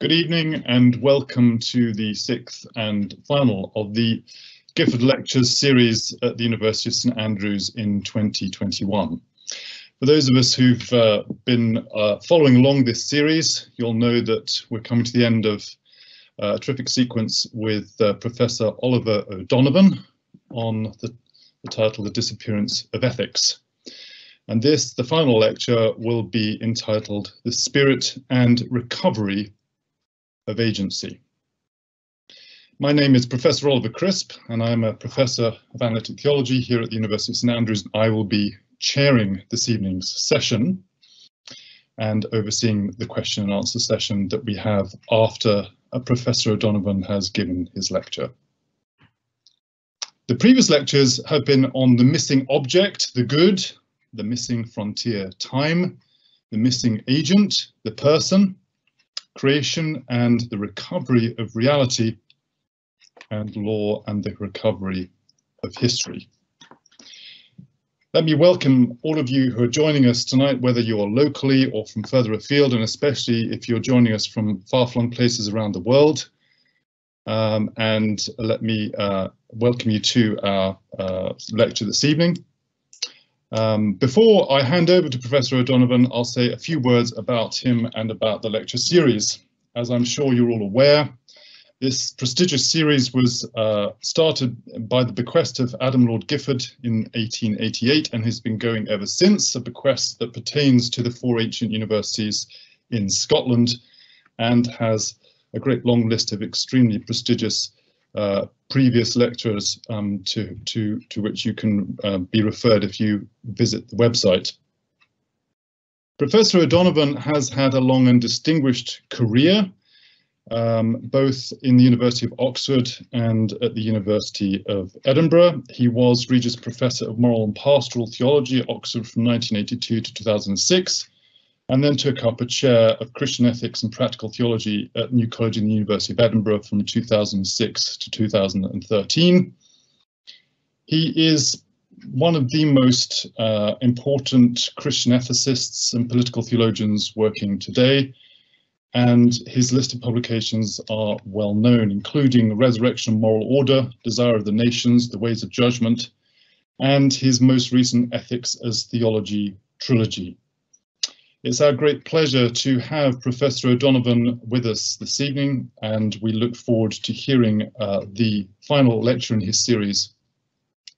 Good evening and welcome to the sixth and final of the Gifford Lectures series at the University of St Andrews in 2021. For those of us who've uh, been uh, following along this series, you'll know that we're coming to the end of uh, a terrific sequence with uh, Professor Oliver O'Donovan on the, the title The Disappearance of Ethics. And this, the final lecture, will be entitled The Spirit and Recovery of agency. My name is Professor Oliver Crisp, and I'm a Professor of Analytic Theology here at the University of St Andrews. I will be chairing this evening's session and overseeing the question and answer session that we have after Professor O'Donovan has given his lecture. The previous lectures have been on the missing object, the good, the missing frontier, time, the missing agent, the person, creation and the recovery of reality, and law and the recovery of history. Let me welcome all of you who are joining us tonight, whether you are locally or from further afield, and especially if you're joining us from far-flung places around the world. Um, and let me uh, welcome you to our uh, lecture this evening. Um, before I hand over to Professor O'Donovan, I'll say a few words about him and about the lecture series. As I'm sure you're all aware, this prestigious series was uh, started by the bequest of Adam Lord Gifford in 1888 and has been going ever since, a bequest that pertains to the four ancient universities in Scotland and has a great long list of extremely prestigious uh, previous lectures um, to, to, to which you can uh, be referred if you visit the website. Professor O'Donovan has had a long and distinguished career, um, both in the University of Oxford and at the University of Edinburgh. He was Regius Professor of Moral and Pastoral Theology at Oxford from 1982 to 2006, and then took up a chair of Christian ethics and practical theology at New College in the University of Edinburgh from 2006 to 2013. He is one of the most uh, important Christian ethicists and political theologians working today, and his list of publications are well known, including Resurrection and Moral Order, Desire of the Nations, The Ways of Judgment, and his most recent Ethics as Theology trilogy. It's our great pleasure to have Professor O'Donovan with us this evening, and we look forward to hearing uh, the final lecture in his series,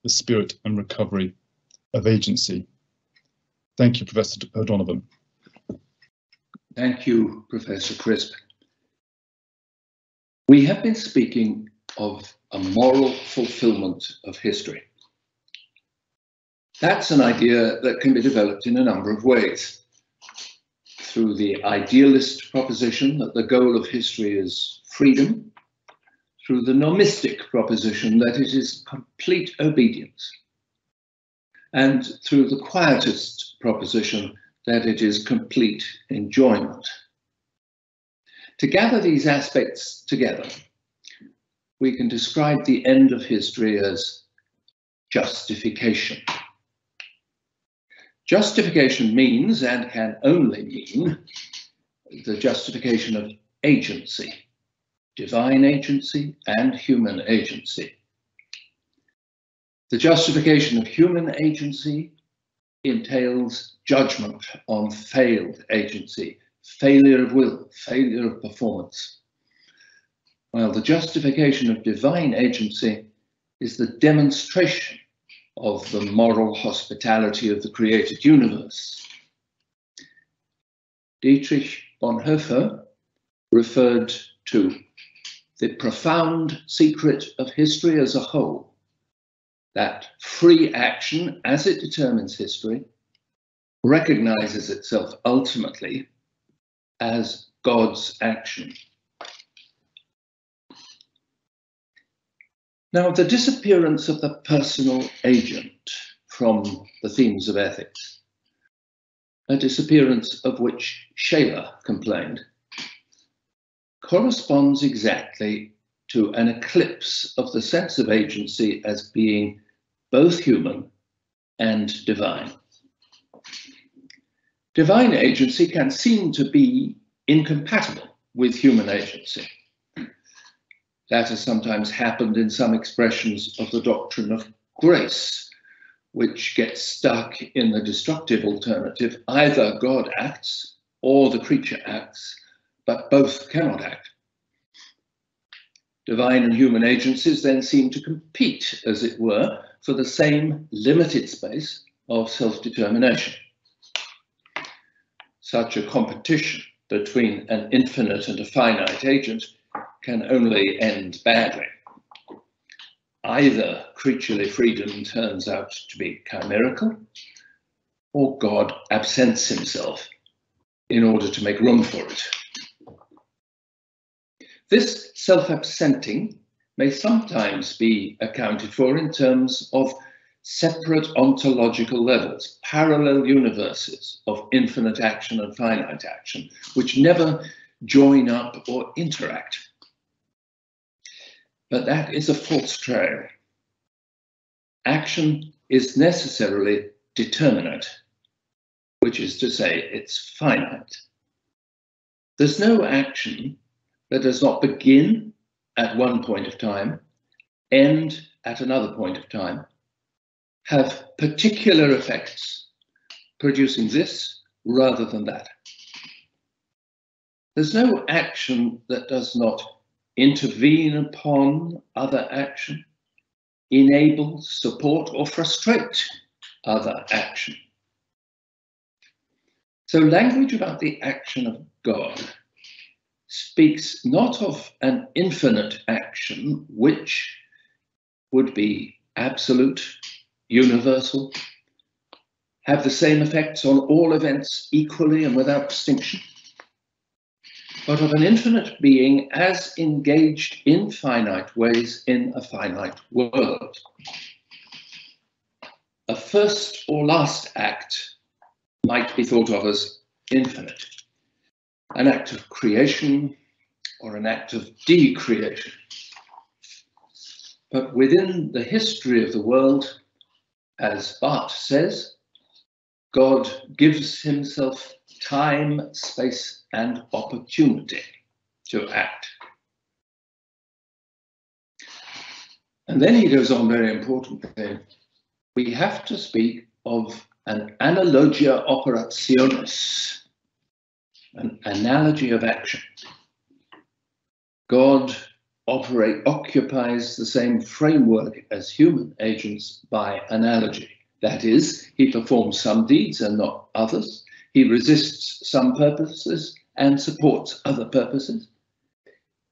The Spirit and Recovery of Agency. Thank you, Professor O'Donovan. Thank you, Professor Crisp. We have been speaking of a moral fulfillment of history. That's an idea that can be developed in a number of ways through the idealist proposition that the goal of history is freedom, through the nomistic proposition that it is complete obedience, and through the quietist proposition that it is complete enjoyment. To gather these aspects together, we can describe the end of history as justification. Justification means, and can only mean, the justification of agency, divine agency and human agency. The justification of human agency entails judgment on failed agency, failure of will, failure of performance. While the justification of divine agency is the demonstration of the moral hospitality of the created universe. Dietrich Bonhoeffer referred to the profound secret of history as a whole, that free action, as it determines history, recognizes itself ultimately as God's action. Now, the disappearance of the personal agent from the themes of ethics, a disappearance of which Scheler complained, corresponds exactly to an eclipse of the sense of agency as being both human and divine. Divine agency can seem to be incompatible with human agency. That has sometimes happened in some expressions of the doctrine of grace, which gets stuck in the destructive alternative. Either God acts or the creature acts, but both cannot act. Divine and human agencies then seem to compete, as it were, for the same limited space of self-determination. Such a competition between an infinite and a finite agent can only end badly. Either creaturely freedom turns out to be chimerical, or God absents himself in order to make room for it. This self-absenting may sometimes be accounted for in terms of separate ontological levels, parallel universes of infinite action and finite action, which never join up or interact. But that is a false trail. Action is necessarily determinate, which is to say it's finite. There's no action that does not begin at one point of time, end at another point of time, have particular effects, producing this rather than that. There's no action that does not intervene upon other action, enable, support, or frustrate other action. So language about the action of God speaks not of an infinite action, which would be absolute universal, have the same effects on all events equally and without distinction, but of an infinite being as engaged in finite ways in a finite world. A first or last act might be thought of as infinite, an act of creation or an act of decreation. But within the history of the world, as Barth says, God gives himself time, space, and opportunity to act. And then he goes on very importantly, we have to speak of an analogia operationis, an analogy of action. God operate occupies the same framework as human agents by analogy. That is, he performs some deeds and not others. He resists some purposes and supports other purposes.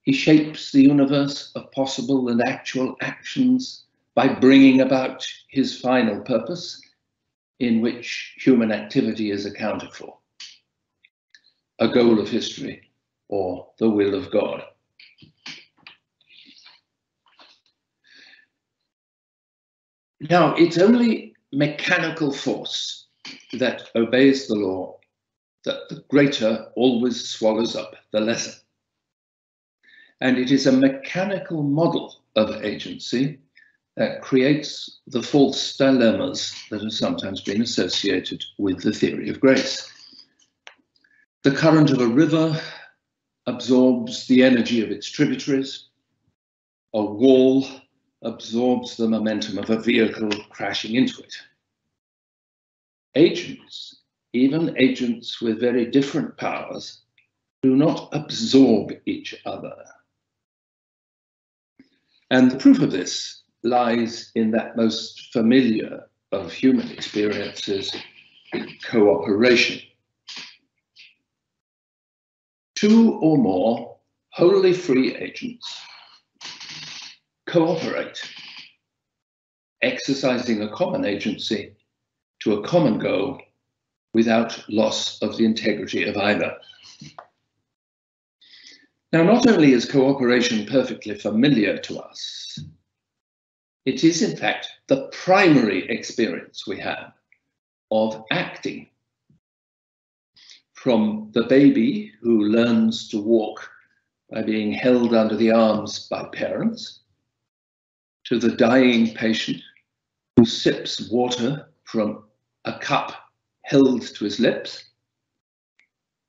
He shapes the universe of possible and actual actions by bringing about his final purpose, in which human activity is accounted for. A goal of history or the will of God. Now, it's only mechanical force that obeys the law that the greater always swallows up the lesser. And it is a mechanical model of agency that creates the false dilemmas that have sometimes been associated with the theory of grace. The current of a river absorbs the energy of its tributaries. A wall absorbs the momentum of a vehicle crashing into it. Agents, even agents with very different powers, do not absorb each other. And the proof of this lies in that most familiar of human experiences, cooperation. Two or more wholly free agents cooperate, exercising a common agency to a common goal without loss of the integrity of either. Now, not only is cooperation perfectly familiar to us, it is in fact the primary experience we have of acting. From the baby who learns to walk by being held under the arms by parents, to the dying patient who sips water from a cup held to his lips,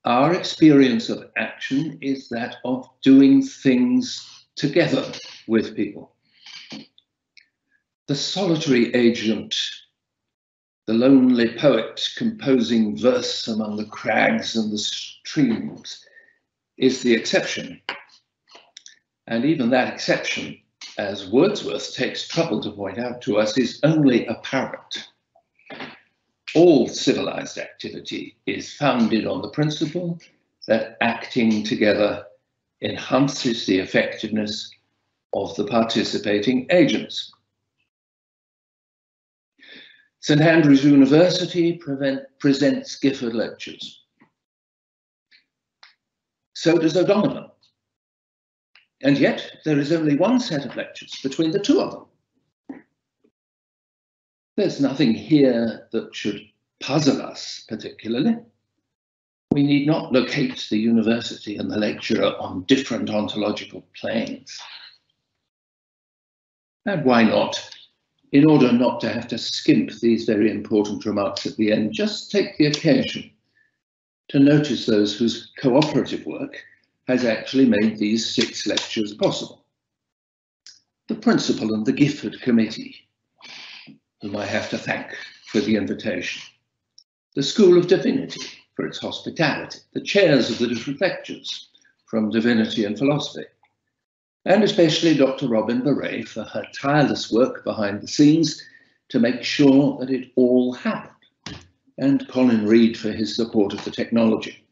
our experience of action is that of doing things together with people. The solitary agent, the lonely poet composing verse among the crags and the streams, is the exception. And even that exception, as Wordsworth takes trouble to point out to us, is only apparent. All civilized activity is founded on the principle that acting together enhances the effectiveness of the participating agents. St Andrews University prevent, presents Gifford lectures. So does O'Donovan. And yet there is only one set of lectures between the two of them. There's nothing here that should puzzle us particularly. We need not locate the university and the lecturer on different ontological planes. And why not? In order not to have to skimp these very important remarks at the end, just take the occasion to notice those whose cooperative work has actually made these six lectures possible. The principal and the Gifford Committee, whom I have to thank for the invitation. The School of Divinity for its hospitality, the chairs of the different lectures from Divinity and Philosophy, and especially Dr. Robin Beret for her tireless work behind the scenes to make sure that it all happened, and Colin Reed for his support of the technology.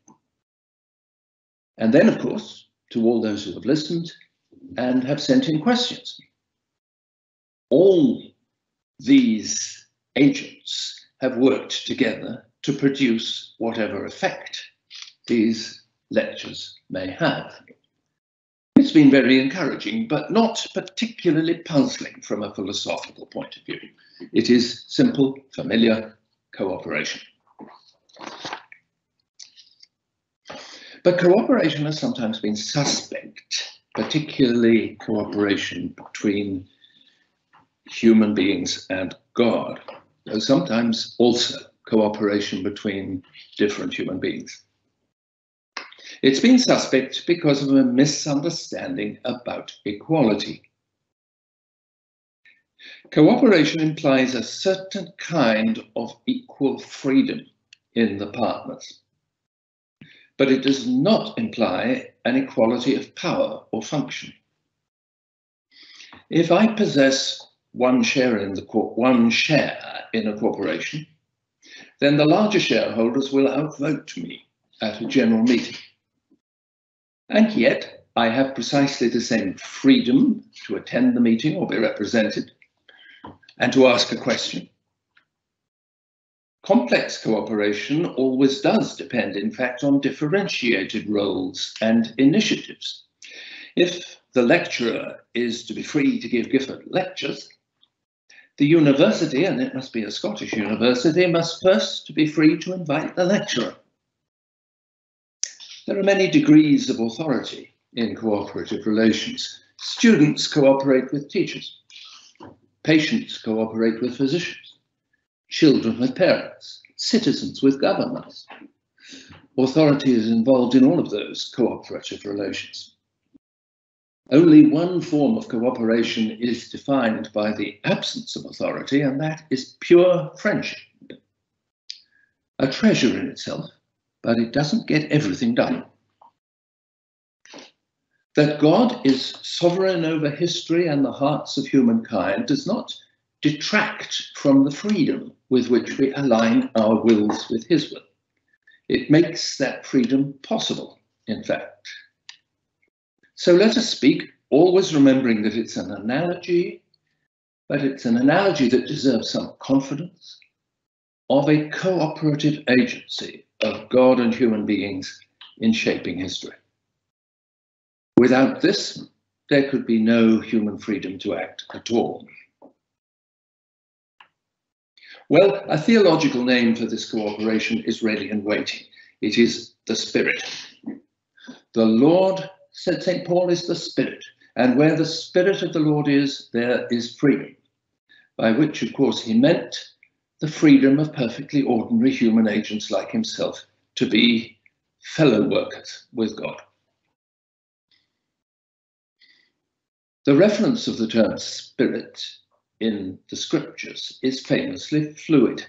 And then, of course, to all those who have listened and have sent in questions. All these agents have worked together to produce whatever effect these lectures may have. It's been very encouraging, but not particularly puzzling from a philosophical point of view. It is simple, familiar cooperation. But cooperation has sometimes been suspect, particularly cooperation between human beings and God, sometimes also cooperation between different human beings. It's been suspect because of a misunderstanding about equality. Cooperation implies a certain kind of equal freedom in the partners but it does not imply an equality of power or function. If I possess one share in the one share in a corporation, then the larger shareholders will outvote me at a general meeting. And yet I have precisely the same freedom to attend the meeting or be represented and to ask a question Complex cooperation always does depend, in fact, on differentiated roles and initiatives. If the lecturer is to be free to give Gifford lectures, the university, and it must be a Scottish university, must first be free to invite the lecturer. There are many degrees of authority in cooperative relations. Students cooperate with teachers. Patients cooperate with physicians children with parents, citizens with governments. Authority is involved in all of those cooperative relations. Only one form of cooperation is defined by the absence of authority, and that is pure friendship. A treasure in itself, but it doesn't get everything done. That God is sovereign over history and the hearts of humankind does not detract from the freedom with which we align our wills with his will. It makes that freedom possible, in fact. So let us speak, always remembering that it's an analogy, but it's an analogy that deserves some confidence of a cooperative agency of God and human beings in shaping history. Without this, there could be no human freedom to act at all. Well, a theological name for this cooperation is ready and waiting. It is the Spirit. The Lord, said St. Paul, is the Spirit, and where the Spirit of the Lord is, there is freedom. By which, of course, he meant the freedom of perfectly ordinary human agents like himself to be fellow workers with God. The reference of the term spirit in the scriptures is famously fluid.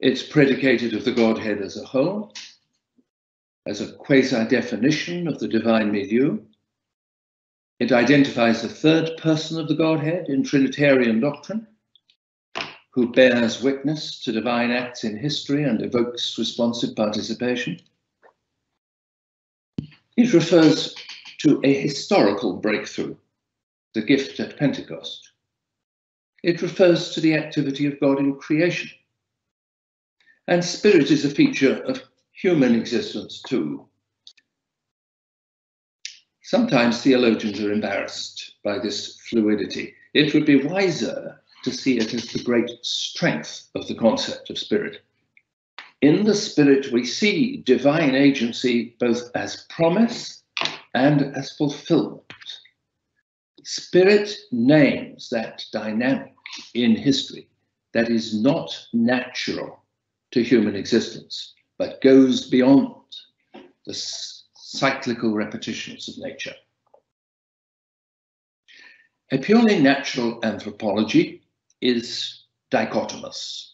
It's predicated of the Godhead as a whole, as a quasi-definition of the divine milieu. It identifies the third person of the Godhead in Trinitarian doctrine, who bears witness to divine acts in history and evokes responsive participation. It refers to a historical breakthrough, the gift at Pentecost. It refers to the activity of God in creation. And spirit is a feature of human existence too. Sometimes theologians are embarrassed by this fluidity. It would be wiser to see it as the great strength of the concept of spirit. In the spirit, we see divine agency both as promise and as fulfillment. Spirit names that dynamic in history that is not natural to human existence, but goes beyond the cyclical repetitions of nature. A purely natural anthropology is dichotomous.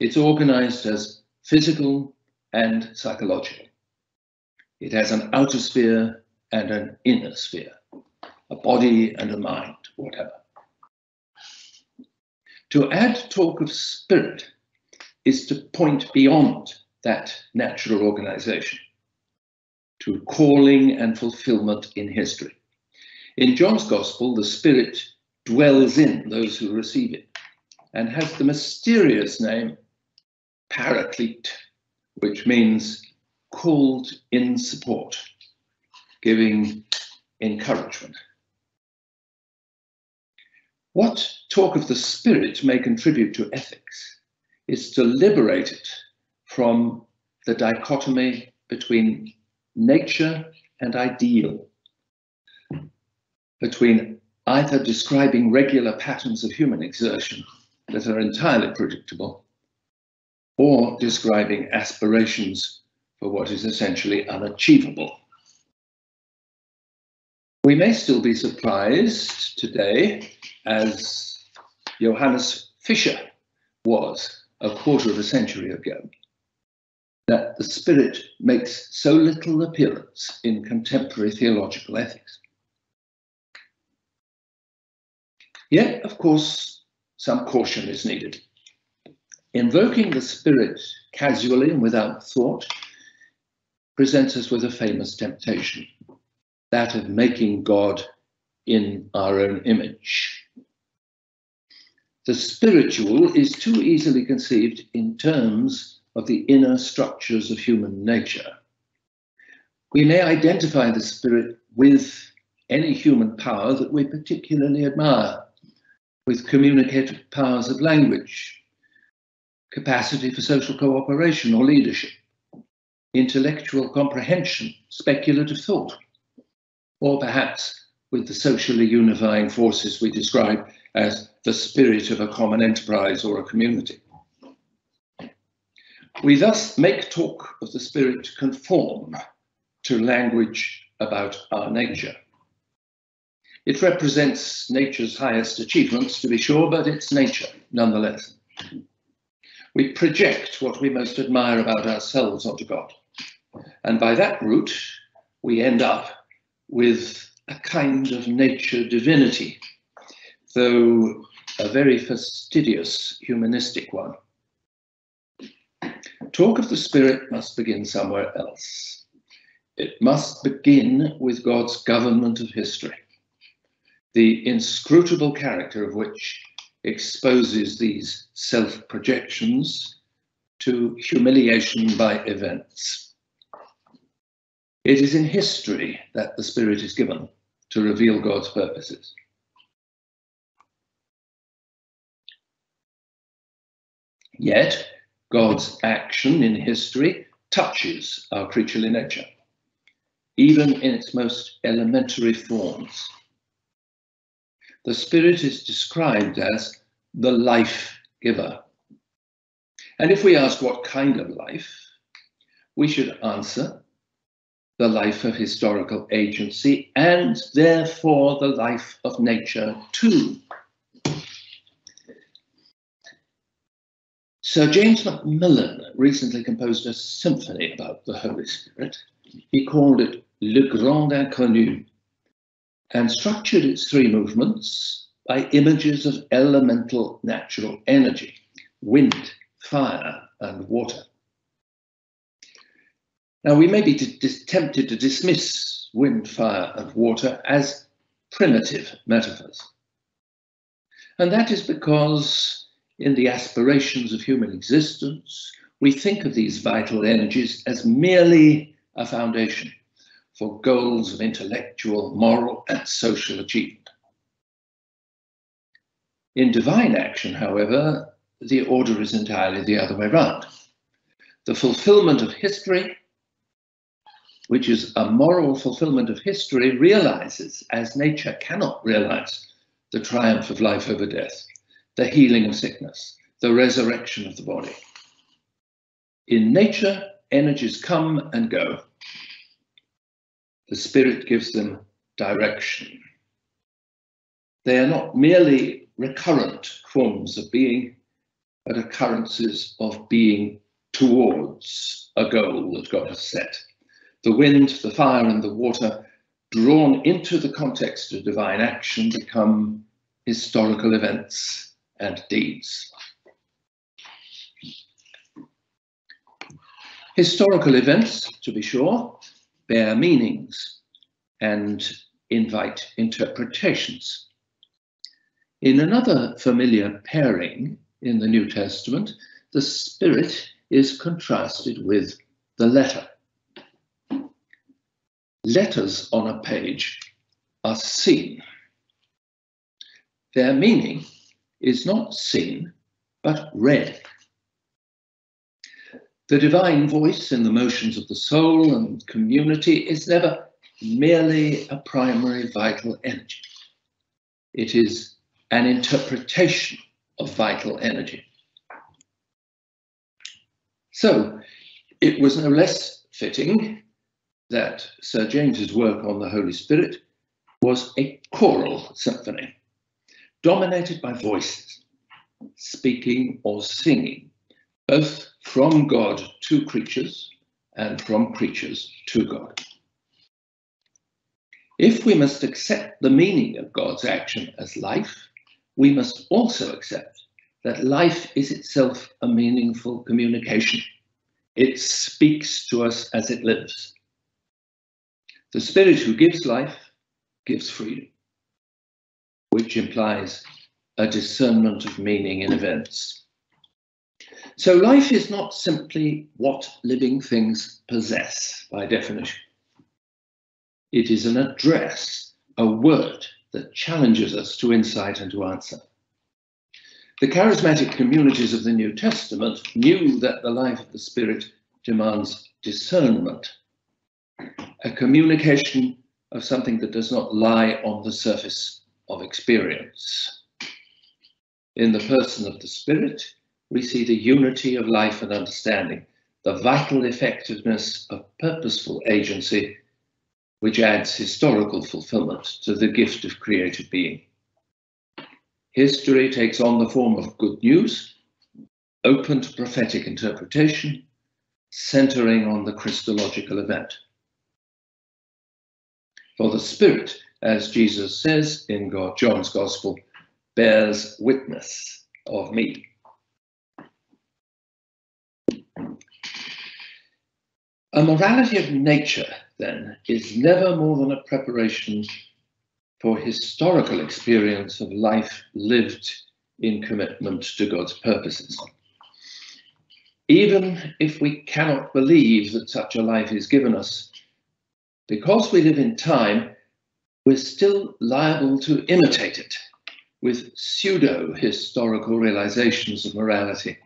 It's organized as physical and psychological. It has an outer sphere and an inner sphere, a body and a mind, whatever. To add talk of spirit is to point beyond that natural organization to calling and fulfillment in history. In John's Gospel, the Spirit dwells in those who receive it and has the mysterious name Paraclete, which means called in support, giving encouragement. What talk of the Spirit may contribute to ethics is to liberate it from the dichotomy between nature and ideal, between either describing regular patterns of human exertion that are entirely predictable or describing aspirations for what is essentially unachievable. We may still be surprised today, as Johannes Fischer was a quarter of a century ago, that the spirit makes so little appearance in contemporary theological ethics. Yet, of course, some caution is needed. Invoking the spirit casually and without thought presents us with a famous temptation, that of making God in our own image. The spiritual is too easily conceived in terms of the inner structures of human nature. We may identify the spirit with any human power that we particularly admire, with communicative powers of language, capacity for social cooperation or leadership, intellectual comprehension, speculative thought, or perhaps with the socially unifying forces we describe as the spirit of a common enterprise or a community. We thus make talk of the spirit conform to language about our nature. It represents nature's highest achievements, to be sure, but it's nature nonetheless. We project what we most admire about ourselves onto God. And by that route, we end up with a kind of nature divinity, though a very fastidious humanistic one. Talk of the Spirit must begin somewhere else. It must begin with God's government of history, the inscrutable character of which exposes these self projections to humiliation by events. It is in history that the Spirit is given to reveal God's purposes. Yet, God's action in history touches our creaturely nature, even in its most elementary forms. The Spirit is described as the life giver. And if we ask what kind of life, we should answer the life of historical agency and therefore the life of nature too. Sir James Macmillan recently composed a symphony about the Holy Spirit. He called it Le Grand Inconnu and structured its three movements by images of elemental natural energy, wind, fire, and water. Now, we may be tempted to dismiss wind, fire, and water as primitive metaphors. And that is because in the aspirations of human existence, we think of these vital energies as merely a foundation for goals of intellectual, moral, and social achievement. In divine action, however, the order is entirely the other way around. The fulfillment of history which is a moral fulfillment of history, realizes, as nature cannot realize, the triumph of life over death, the healing of sickness, the resurrection of the body. In nature, energies come and go. The spirit gives them direction. They are not merely recurrent forms of being, but occurrences of being towards a goal that God has set the wind, the fire, and the water, drawn into the context of divine action, become historical events and deeds. Historical events, to be sure, bear meanings and invite interpretations. In another familiar pairing in the New Testament, the Spirit is contrasted with the letter letters on a page are seen. Their meaning is not seen, but read. The divine voice in the motions of the soul and community is never merely a primary vital energy. It is an interpretation of vital energy. So it was no less fitting that Sir James's work on the Holy Spirit was a choral symphony, dominated by voices, speaking or singing, both from God to creatures and from creatures to God. If we must accept the meaning of God's action as life, we must also accept that life is itself a meaningful communication. It speaks to us as it lives. The spirit who gives life gives freedom, which implies a discernment of meaning in events. So life is not simply what living things possess by definition. It is an address, a word that challenges us to insight and to answer. The charismatic communities of the New Testament knew that the life of the Spirit demands discernment a communication of something that does not lie on the surface of experience. In the person of the Spirit, we see the unity of life and understanding, the vital effectiveness of purposeful agency, which adds historical fulfillment to the gift of created being. History takes on the form of good news, open to prophetic interpretation, centering on the Christological event. For the Spirit, as Jesus says in God, John's Gospel, bears witness of me. A morality of nature, then, is never more than a preparation for historical experience of life lived in commitment to God's purposes. Even if we cannot believe that such a life is given us, because we live in time, we're still liable to imitate it with pseudo historical realizations of morality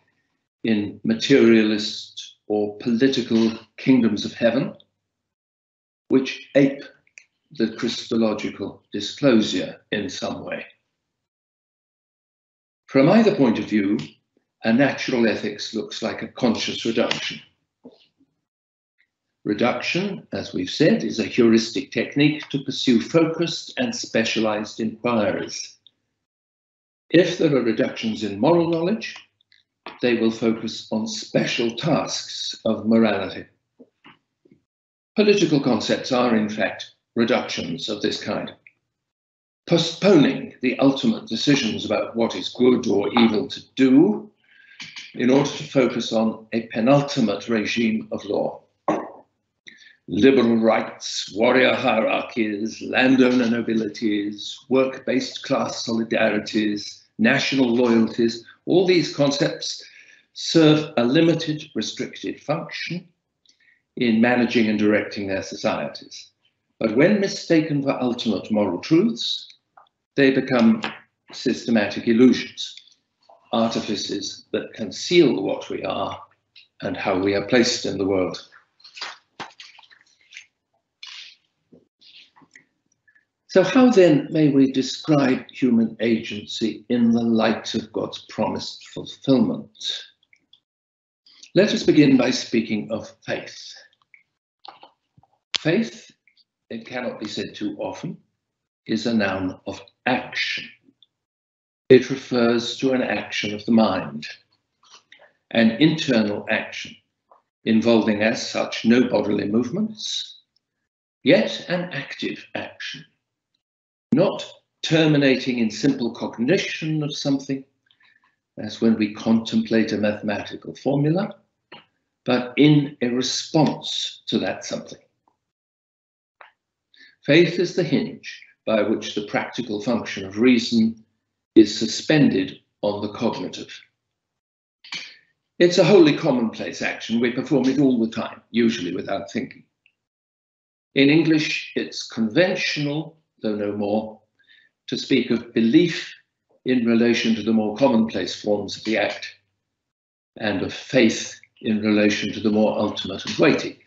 in materialist or political kingdoms of heaven, which ape the Christological disclosure in some way. From either point of view, a natural ethics looks like a conscious reduction Reduction, as we've said, is a heuristic technique to pursue focused and specialized inquiries. If there are reductions in moral knowledge, they will focus on special tasks of morality. Political concepts are, in fact, reductions of this kind. Postponing the ultimate decisions about what is good or evil to do in order to focus on a penultimate regime of law. Liberal rights, warrior hierarchies, landowner nobilities, work-based class solidarities, national loyalties, all these concepts serve a limited, restricted function in managing and directing their societies. But when mistaken for ultimate moral truths, they become systematic illusions artifices that conceal what we are and how we are placed in the world. So how then may we describe human agency in the light of God's promised fulfillment? Let us begin by speaking of faith. Faith, it cannot be said too often, is a noun of action. It refers to an action of the mind, an internal action involving as such no bodily movements, yet an active action, not terminating in simple cognition of something, as when we contemplate a mathematical formula, but in a response to that something. Faith is the hinge by which the practical function of reason is suspended on the cognitive. It's a wholly commonplace action. We perform it all the time, usually without thinking. In English, it's conventional, though no more, to speak of belief in relation to the more commonplace forms of the act, and of faith in relation to the more ultimate and weighty.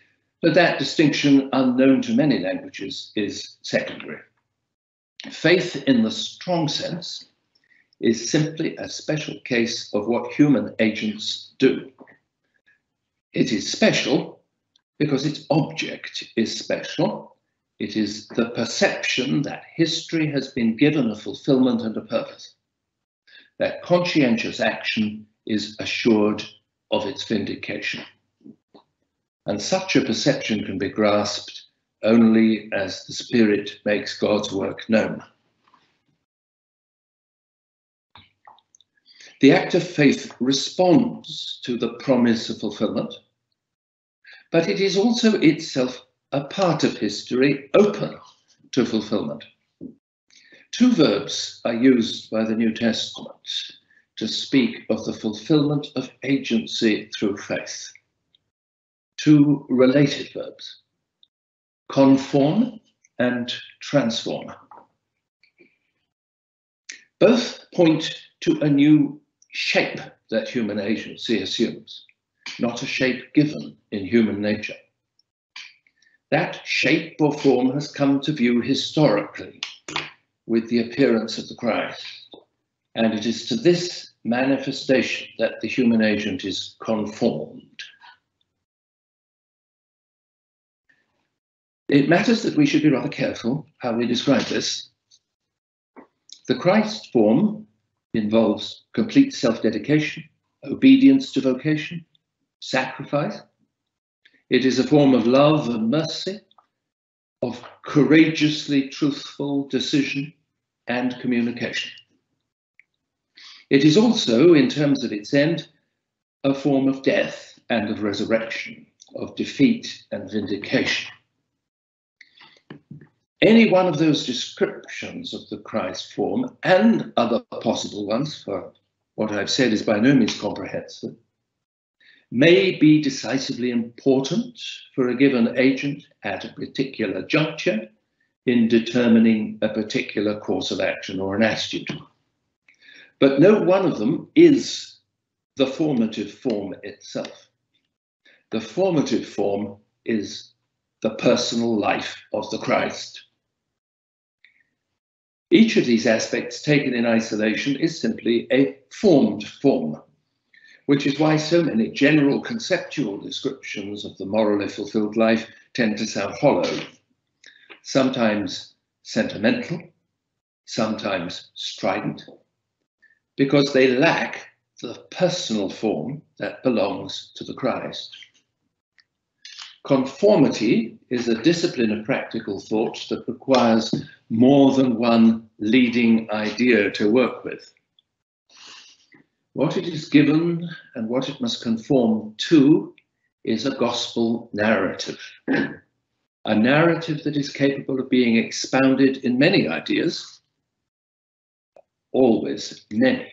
But that distinction, unknown to many languages, is secondary. Faith in the strong sense is simply a special case of what human agents do. It is special because its object is special. It is the perception that history has been given a fulfillment and a purpose, that conscientious action is assured of its vindication. And such a perception can be grasped only as the Spirit makes God's work known. The act of faith responds to the promise of fulfillment, but it is also itself a part of history open to fulfillment. Two verbs are used by the New Testament to speak of the fulfillment of agency through faith. Two related verbs, conform and transform. Both point to a new shape that human agency assumes, not a shape given in human nature. That shape or form has come to view historically with the appearance of the Christ, and it is to this manifestation that the human agent is conformed. It matters that we should be rather careful how we describe this. The Christ form involves complete self-dedication, obedience to vocation, sacrifice. It is a form of love and mercy, of courageously truthful decision and communication. It is also, in terms of its end, a form of death and of resurrection, of defeat and vindication. Any one of those descriptions of the Christ form and other possible ones, for what I've said is by no means comprehensive, may be decisively important for a given agent at a particular juncture in determining a particular course of action or an attitude. But no one of them is the formative form itself. The formative form is the personal life of the Christ. Each of these aspects taken in isolation is simply a formed form. Which is why so many general conceptual descriptions of the morally fulfilled life tend to sound hollow, sometimes sentimental, sometimes strident, because they lack the personal form that belongs to the Christ. Conformity is a discipline of practical thought that requires more than one leading idea to work with. What it is given and what it must conform to is a gospel narrative. A narrative that is capable of being expounded in many ideas, always many.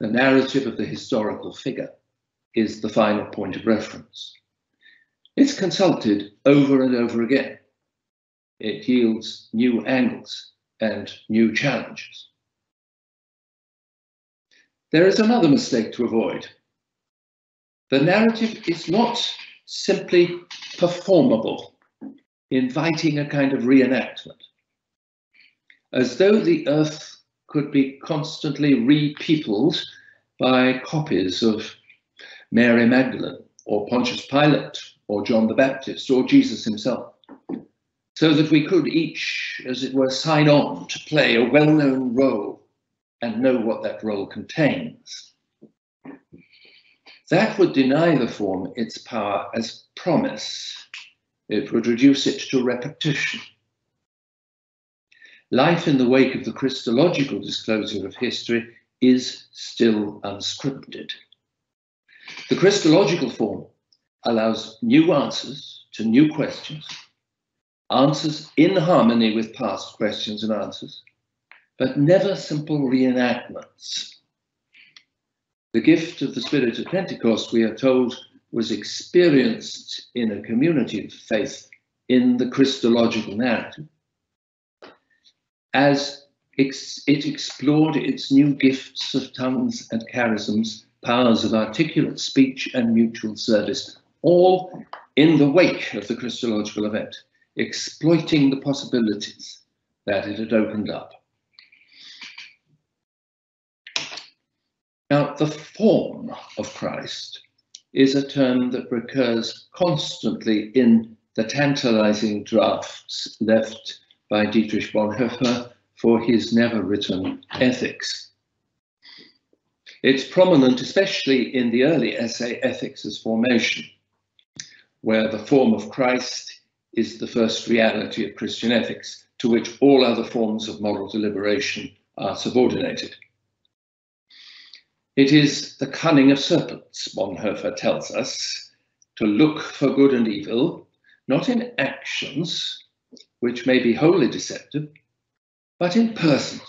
The narrative of the historical figure is the final point of reference. It's consulted over and over again. It yields new angles and new challenges. There is another mistake to avoid. The narrative is not simply performable, inviting a kind of reenactment, as though the earth could be constantly repeopled by copies of Mary Magdalene or Pontius Pilate or John the Baptist or Jesus himself, so that we could each, as it were, sign on to play a well-known role and know what that role contains. That would deny the form its power as promise. It would reduce it to repetition. Life in the wake of the Christological disclosure of history is still unscripted. The Christological form allows new answers to new questions, answers in harmony with past questions and answers, but never simple reenactments. The gift of the Spirit of Pentecost, we are told, was experienced in a community of faith in the Christological narrative as it explored its new gifts of tongues and charisms, powers of articulate speech and mutual service, all in the wake of the Christological event, exploiting the possibilities that it had opened up. Now, the form of Christ is a term that recurs constantly in the tantalizing drafts left by Dietrich Bonhoeffer for his never written Ethics. It's prominent especially in the early essay Ethics as Formation, where the form of Christ is the first reality of Christian ethics, to which all other forms of moral deliberation are subordinated. It is the cunning of serpents, Bonhoeffer tells us, to look for good and evil, not in actions, which may be wholly deceptive, but in persons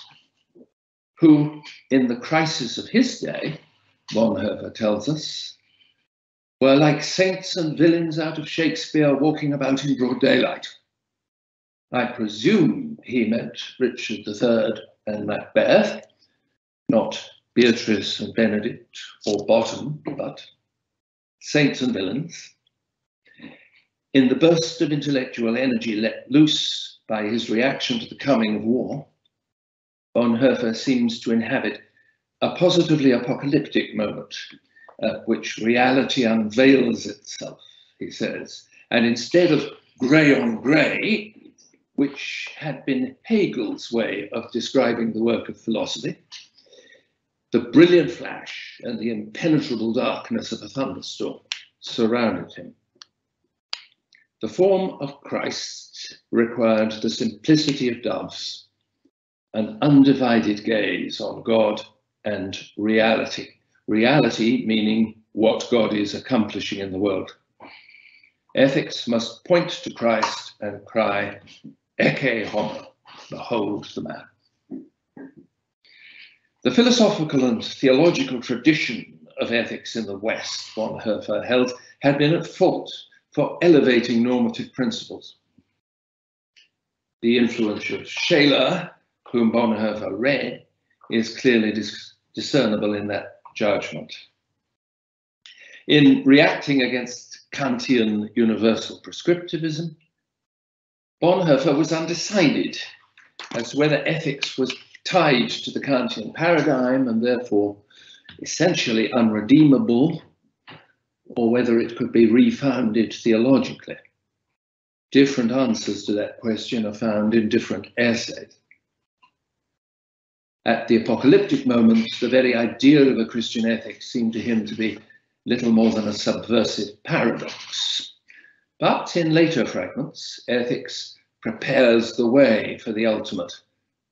who, in the crisis of his day, Bonhoeffer tells us, were like saints and villains out of Shakespeare walking about in broad daylight. I presume he meant Richard III and Macbeth, not Beatrice and Benedick, or Bottom, but saints and villains. In the burst of intellectual energy let loose by his reaction to the coming of war, Bonhoeffer seems to inhabit a positively apocalyptic moment at which reality unveils itself, he says, and instead of grey on grey, which had been Hegel's way of describing the work of philosophy, the brilliant flash and the impenetrable darkness of a thunderstorm surrounded him. The form of Christ required the simplicity of doves, an undivided gaze on God and reality. Reality meaning what God is accomplishing in the world. Ethics must point to Christ and cry, Ecce homo, behold the man. The philosophical and theological tradition of ethics in the West, Bonhoeffer held, had been at fault for elevating normative principles. The influence of Scheler, whom Bonhoeffer read, is clearly dis discernible in that judgment. In reacting against Kantian universal prescriptivism, Bonhoeffer was undecided as to whether ethics was tied to the Kantian paradigm and therefore essentially unredeemable or whether it could be refounded theologically. Different answers to that question are found in different essays. At the apocalyptic moment, the very idea of a Christian ethic seemed to him to be little more than a subversive paradox. But in later fragments, ethics prepares the way for the ultimate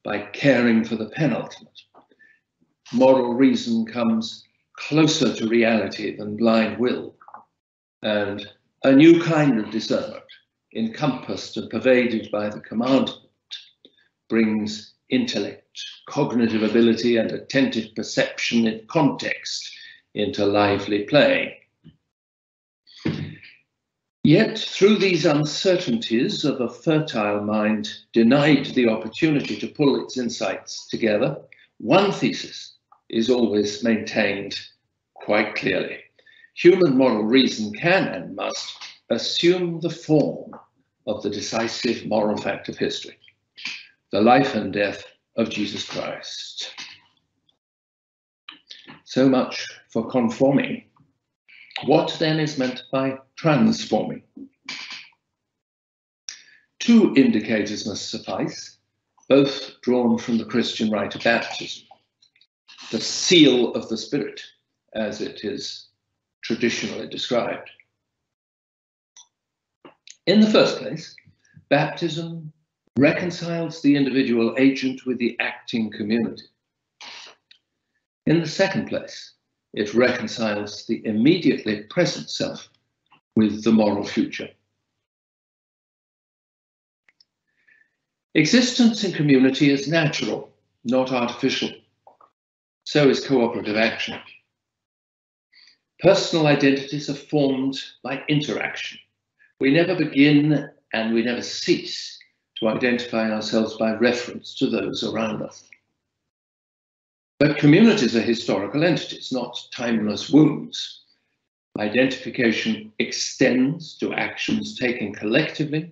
by caring for the penultimate. Moral reason comes closer to reality than blind will, and a new kind of discernment, encompassed and pervaded by the commandment, brings intellect, cognitive ability, and attentive perception in context into lively play. Yet, through these uncertainties of a fertile mind denied the opportunity to pull its insights together, one thesis is always maintained quite clearly. Human moral reason can and must assume the form of the decisive moral fact of history, the life and death of Jesus Christ. So much for conforming. What then is meant by transforming? Two indicators must suffice, both drawn from the Christian rite of baptism. The seal of the Spirit, as it is traditionally described. In the first place, baptism reconciles the individual agent with the acting community. In the second place, it reconciles the immediately present self with the moral future. Existence in community is natural, not artificial. So is cooperative action. Personal identities are formed by interaction. We never begin and we never cease to identify ourselves by reference to those around us. But communities are historical entities, not timeless wounds. Identification extends to actions taken collectively,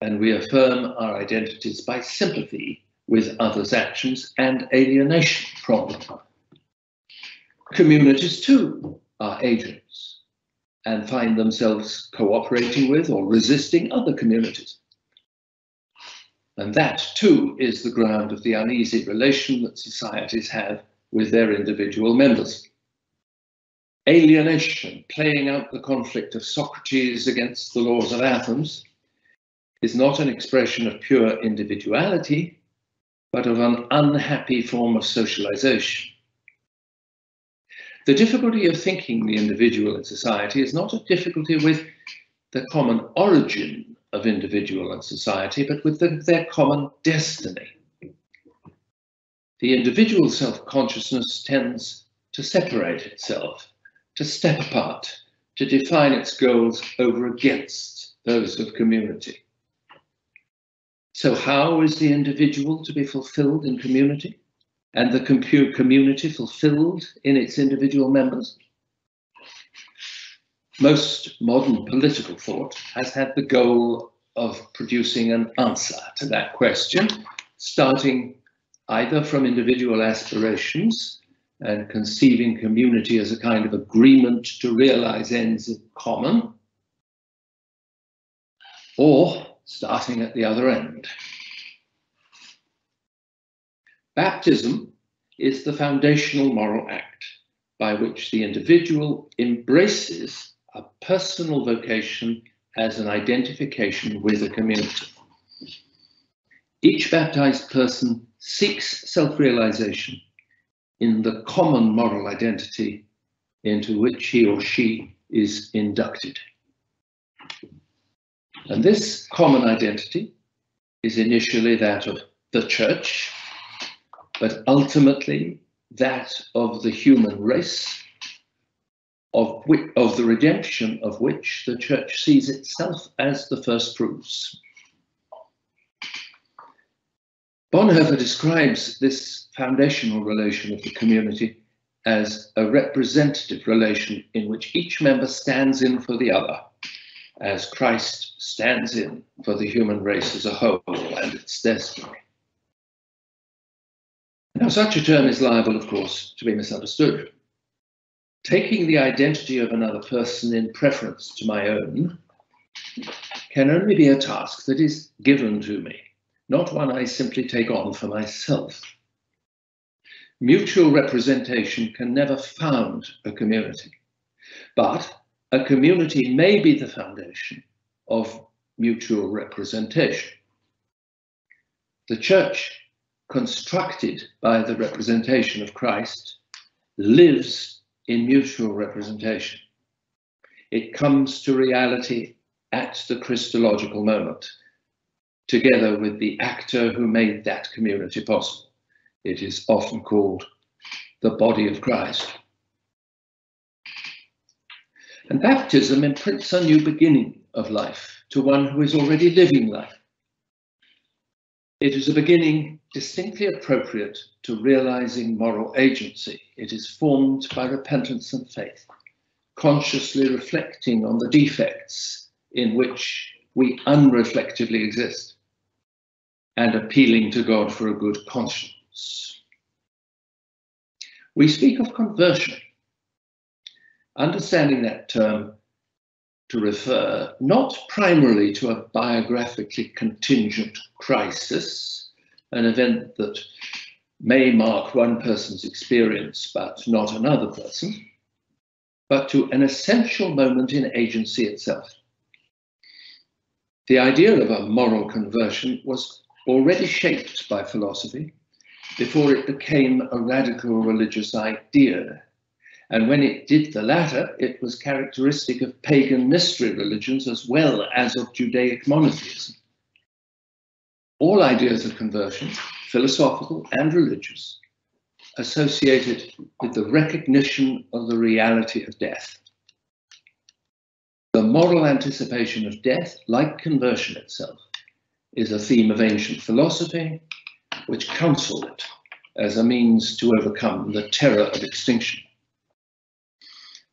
and we affirm our identities by sympathy with others' actions and alienation from them. Communities, too, are agents and find themselves cooperating with or resisting other communities. And that too is the ground of the uneasy relation that societies have with their individual members. Alienation, playing out the conflict of Socrates against the laws of Athens, is not an expression of pure individuality, but of an unhappy form of socialization. The difficulty of thinking the individual in society is not a difficulty with the common origin of individual and society, but with the, their common destiny. The individual self-consciousness tends to separate itself, to step apart, to define its goals over against those of community. So how is the individual to be fulfilled in community and the community fulfilled in its individual members? most modern political thought has had the goal of producing an answer to that question, starting either from individual aspirations and conceiving community as a kind of agreement to realize ends in common, or starting at the other end. Baptism is the foundational moral act by which the individual embraces a personal vocation as an identification with a community. Each baptized person seeks self-realization in the common moral identity into which he or she is inducted. And this common identity is initially that of the church, but ultimately that of the human race of, which, of the redemption of which the church sees itself as the first fruits. Bonhoeffer describes this foundational relation of the community as a representative relation in which each member stands in for the other, as Christ stands in for the human race as a whole and its destiny. Now, such a term is liable, of course, to be misunderstood taking the identity of another person in preference to my own can only be a task that is given to me, not one I simply take on for myself. Mutual representation can never found a community, but a community may be the foundation of mutual representation. The church, constructed by the representation of Christ, lives in mutual representation. It comes to reality at the Christological moment, together with the actor who made that community possible. It is often called the body of Christ. And baptism imprints a new beginning of life to one who is already living life. It is a beginning distinctly appropriate to realizing moral agency. It is formed by repentance and faith, consciously reflecting on the defects in which we unreflectively exist and appealing to God for a good conscience. We speak of conversion, understanding that term to refer not primarily to a biographically contingent crisis, an event that may mark one person's experience but not another person, but to an essential moment in agency itself. The idea of a moral conversion was already shaped by philosophy before it became a radical religious idea and when it did the latter, it was characteristic of pagan mystery religions as well as of Judaic monotheism. All ideas of conversion, philosophical and religious, associated with the recognition of the reality of death. The moral anticipation of death, like conversion itself, is a theme of ancient philosophy, which counseled it as a means to overcome the terror of extinction.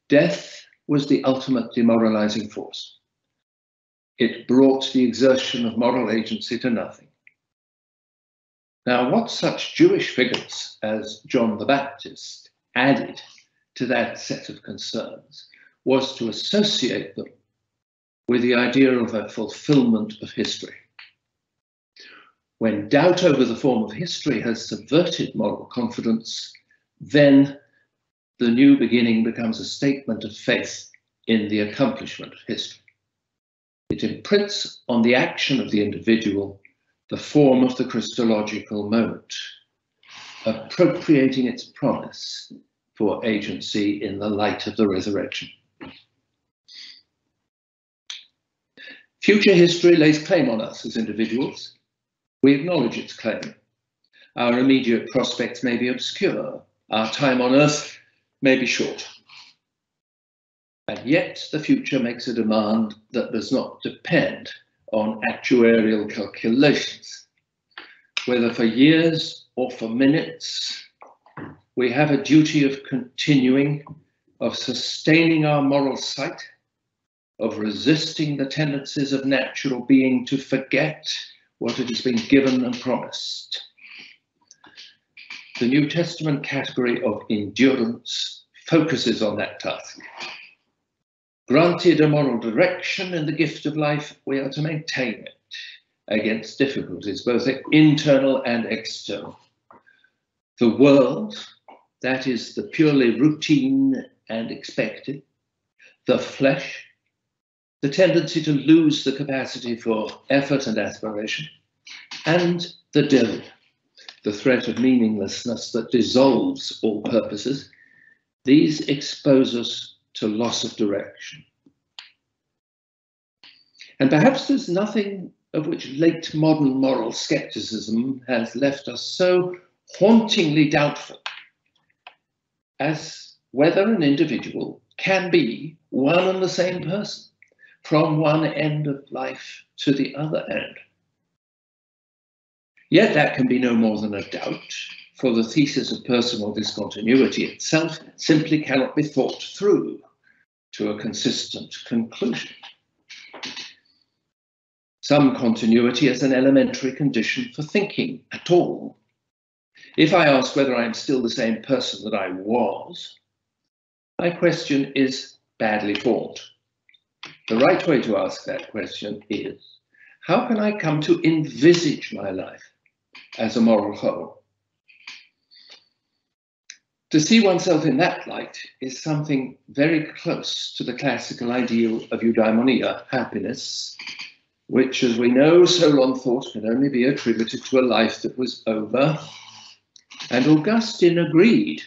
Death was the ultimate demoralizing force. It brought the exertion of moral agency to nothing. Now, what such Jewish figures as John the Baptist added to that set of concerns was to associate them with the idea of a fulfillment of history. When doubt over the form of history has subverted moral confidence, then the new beginning becomes a statement of faith in the accomplishment of history. It imprints on the action of the individual the form of the Christological moment, appropriating its promise for agency in the light of the resurrection. Future history lays claim on us as individuals. We acknowledge its claim. Our immediate prospects may be obscure. Our time on earth may be short. And yet the future makes a demand that does not depend on actuarial calculations. Whether for years or for minutes, we have a duty of continuing, of sustaining our moral sight, of resisting the tendencies of natural being to forget what it has been given and promised the New Testament category of endurance focuses on that task. Granted a moral direction and the gift of life, we are to maintain it against difficulties, both internal and external. The world, that is the purely routine and expected, the flesh, the tendency to lose the capacity for effort and aspiration, and the devil, the threat of meaninglessness that dissolves all purposes, these expose us to loss of direction. And perhaps there's nothing of which late modern moral skepticism has left us so hauntingly doubtful as whether an individual can be one and the same person from one end of life to the other end. Yet that can be no more than a doubt, for the thesis of personal discontinuity itself simply cannot be thought through to a consistent conclusion. Some continuity is an elementary condition for thinking at all. If I ask whether I am still the same person that I was, My question is badly formed. The right way to ask that question is, how can I come to envisage my life as a moral whole? To see oneself in that light is something very close to the classical ideal of eudaimonia, happiness, which, as we know, Solon thought could only be attributed to a life that was over. And Augustine agreed,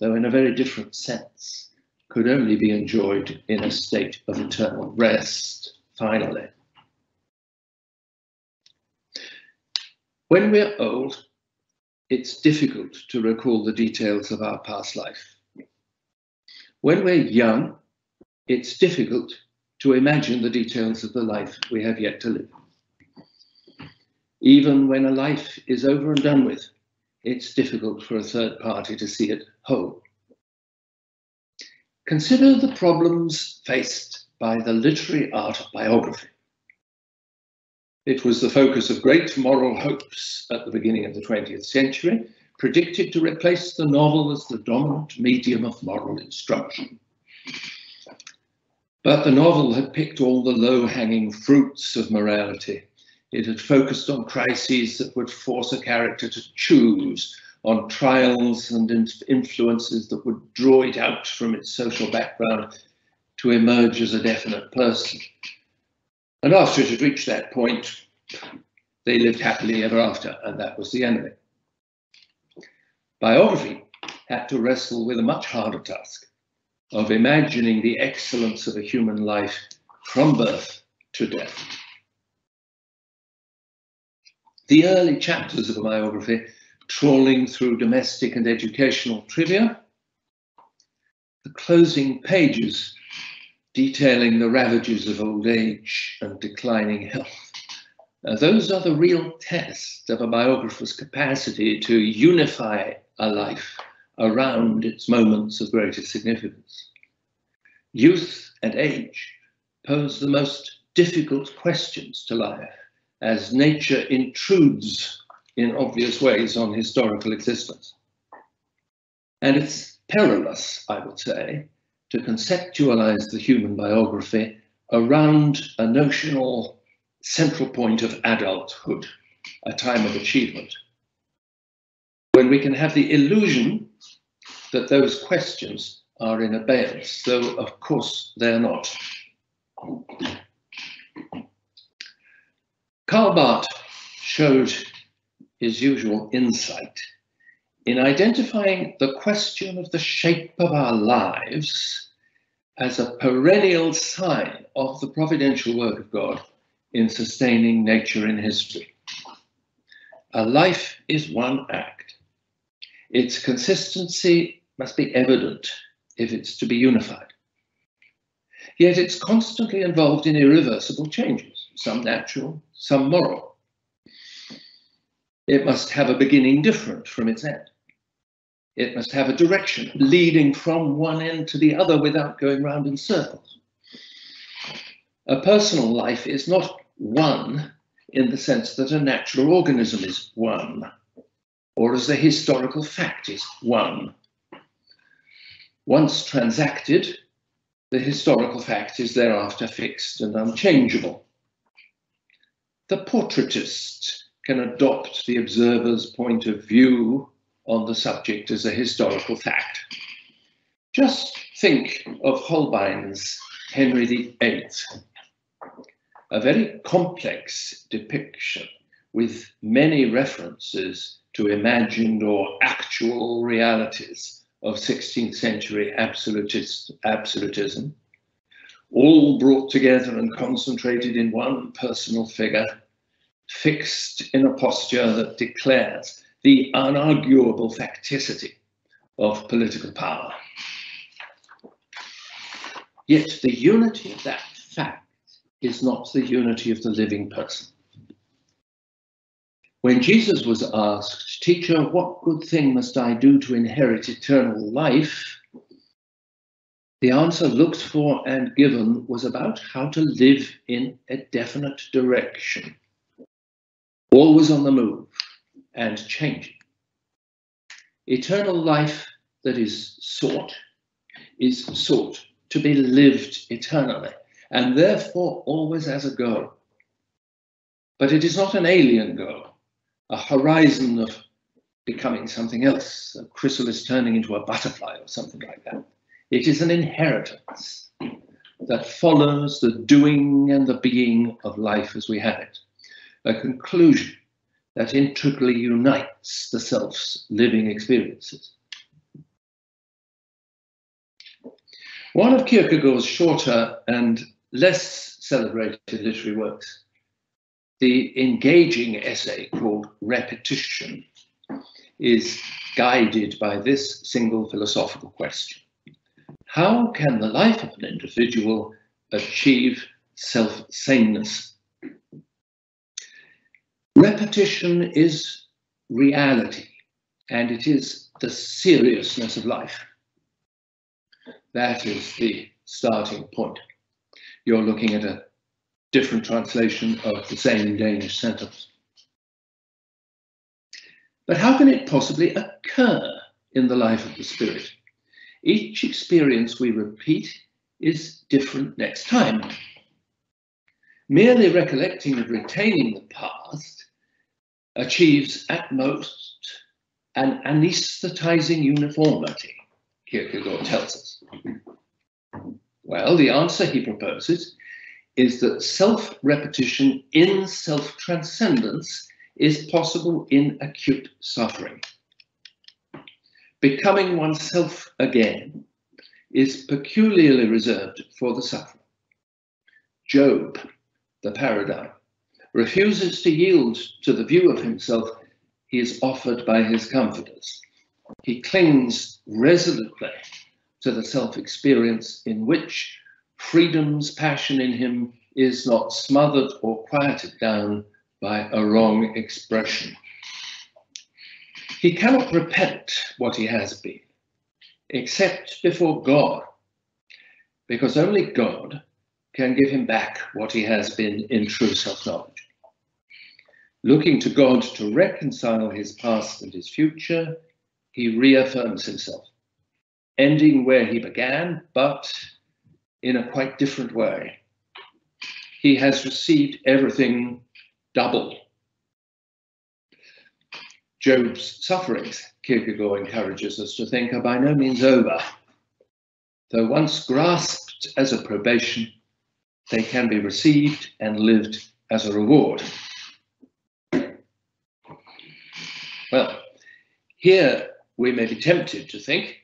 though in a very different sense, could only be enjoyed in a state of eternal rest, finally. When we're old, it's difficult to recall the details of our past life. When we're young, it's difficult to imagine the details of the life we have yet to live. Even when a life is over and done with, it's difficult for a third party to see it whole. Consider the problems faced by the literary art of biography. It was the focus of great moral hopes at the beginning of the 20th century, predicted to replace the novel as the dominant medium of moral instruction. But the novel had picked all the low-hanging fruits of morality. It had focused on crises that would force a character to choose, on trials and influences that would draw it out from its social background to emerge as a definite person. And after it had reached that point, they lived happily ever after, and that was the end of it. Biography had to wrestle with a much harder task of imagining the excellence of a human life from birth to death. The early chapters of a biography, trawling through domestic and educational trivia, the closing pages detailing the ravages of old age and declining health. Uh, those are the real tests of a biographer's capacity to unify a life around its moments of greatest significance. Youth and age pose the most difficult questions to life as nature intrudes in obvious ways on historical existence. And it's perilous, I would say, to conceptualize the human biography around a notional central point of adulthood, a time of achievement, when we can have the illusion that those questions are in abeyance, though of course they're not. Karl Barth showed his usual insight in identifying the question of the shape of our lives as a perennial sign of the providential work of God in sustaining nature in history. A life is one act. Its consistency must be evident if it's to be unified. Yet it's constantly involved in irreversible changes, some natural, some moral. It must have a beginning different from its end. It must have a direction leading from one end to the other without going round in circles. A personal life is not one in the sense that a natural organism is one, or as a historical fact is one. Once transacted, the historical fact is thereafter fixed and unchangeable. The portraitist can adopt the observer's point of view on the subject as a historical fact. Just think of Holbein's Henry VIII, a very complex depiction with many references to imagined or actual realities of 16th century absolutism, all brought together and concentrated in one personal figure, fixed in a posture that declares the unarguable facticity of political power. Yet the unity of that fact is not the unity of the living person. When Jesus was asked, Teacher, what good thing must I do to inherit eternal life? The answer looked for and given was about how to live in a definite direction, always on the move, and changing. Eternal life that is sought is sought to be lived eternally and therefore always as a goal. But it is not an alien goal, a horizon of becoming something else, a chrysalis turning into a butterfly or something like that. It is an inheritance that follows the doing and the being of life as we have it, a conclusion that intricately unites the self's living experiences. One of Kierkegaard's shorter and less celebrated literary works, the engaging essay called Repetition, is guided by this single philosophical question. How can the life of an individual achieve self-sameness? Repetition is reality, and it is the seriousness of life. That is the starting point. You're looking at a different translation of the same Danish sentence. But how can it possibly occur in the life of the spirit? Each experience we repeat is different next time. Merely recollecting and retaining the past achieves at most an anesthetizing uniformity, Kierkegaard tells us. Well, the answer he proposes is that self repetition in self transcendence is possible in acute suffering. Becoming oneself again is peculiarly reserved for the sufferer. Job, the paradigm, refuses to yield to the view of himself he is offered by his comforters. He clings resolutely to the self experience in which freedom's passion in him is not smothered or quieted down by a wrong expression. He cannot repent what he has been, except before God, because only God can give him back what he has been in true self knowledge. Looking to God to reconcile his past and his future, he reaffirms himself, ending where he began, but in a quite different way. He has received everything double. Job's sufferings, Kierkegaard encourages us to think, are by no means over. Though once grasped as a probation, they can be received and lived as a reward. Well, here we may be tempted to think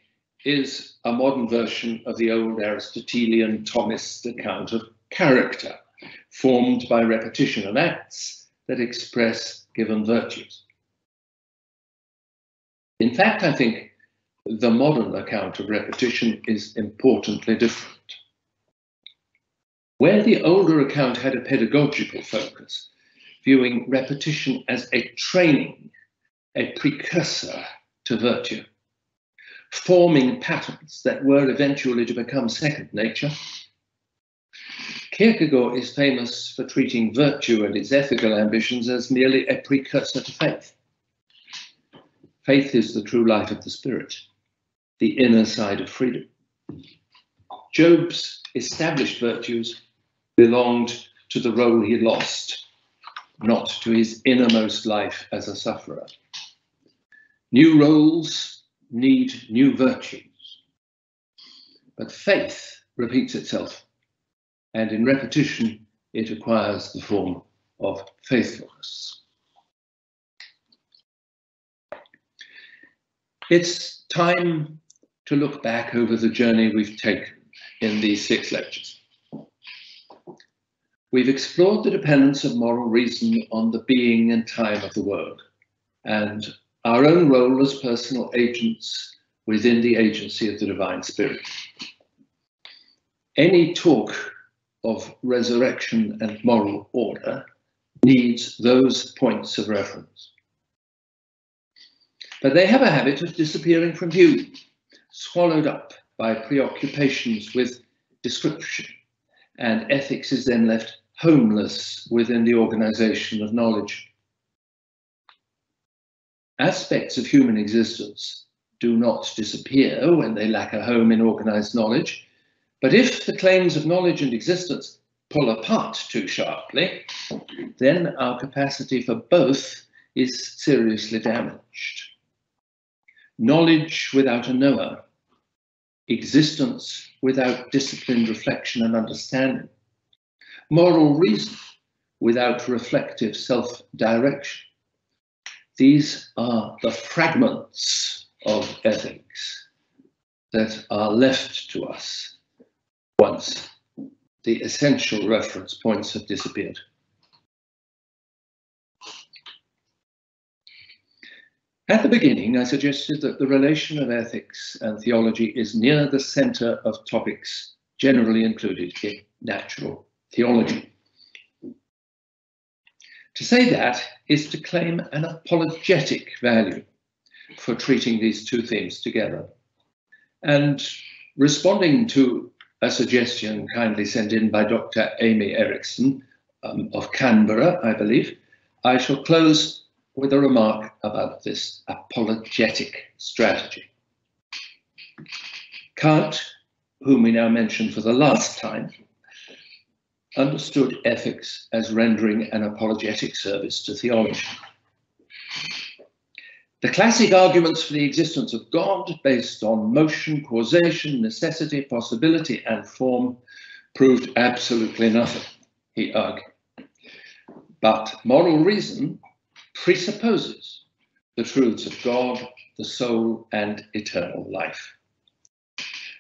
is a modern version of the old Aristotelian Thomist account of character, formed by repetition of acts that express given virtues. In fact, I think the modern account of repetition is importantly different. Where the older account had a pedagogical focus, viewing repetition as a training, a precursor to virtue, forming patterns that were eventually to become second nature, Kierkegaard is famous for treating virtue and its ethical ambitions as merely a precursor to faith. Faith is the true light of the spirit, the inner side of freedom. Job's established virtues belonged to the role he lost, not to his innermost life as a sufferer. New roles need new virtues, but faith repeats itself and in repetition, it acquires the form of faithfulness. It's time to look back over the journey we've taken in these six lectures. We've explored the dependence of moral reason on the being and time of the world, and our own role as personal agents within the agency of the Divine Spirit. Any talk of resurrection and moral order needs those points of reference. But they have a habit of disappearing from view, swallowed up by preoccupations with description, and ethics is then left homeless within the organization of knowledge. Aspects of human existence do not disappear when they lack a home in organized knowledge. But if the claims of knowledge and existence pull apart too sharply, then our capacity for both is seriously damaged. Knowledge without a knower, existence without disciplined reflection and understanding, moral reason without reflective self-direction. These are the fragments of ethics that are left to us once the essential reference points have disappeared. At the beginning, I suggested that the relation of ethics and theology is near the center of topics generally included in natural theology. To say that is to claim an apologetic value for treating these two themes together. And responding to a suggestion kindly sent in by Dr. Amy Erickson um, of Canberra, I believe, I shall close with a remark about this apologetic strategy. Kant, whom we now mention for the last time, understood ethics as rendering an apologetic service to theology. The classic arguments for the existence of God, based on motion, causation, necessity, possibility, and form, proved absolutely nothing, he argued. But moral reason presupposes the truths of God, the soul, and eternal life.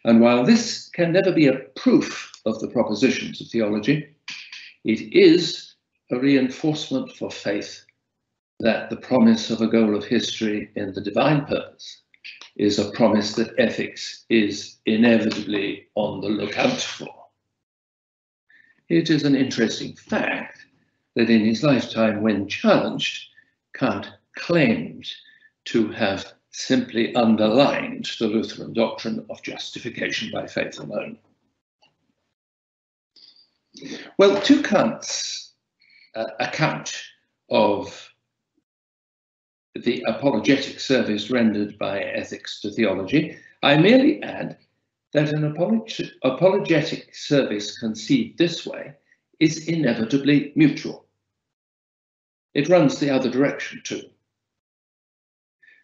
And while this can never be a proof of the propositions of theology, it is a reinforcement for faith that the promise of a goal of history in the divine purpose is a promise that ethics is inevitably on the lookout for. It is an interesting fact that in his lifetime, when challenged, Kant claimed to have simply underlined the Lutheran doctrine of justification by faith alone. Well, to Kant's uh, account of the apologetic service rendered by ethics to theology, I merely add that an apolog apologetic service conceived this way is inevitably mutual. It runs the other direction too.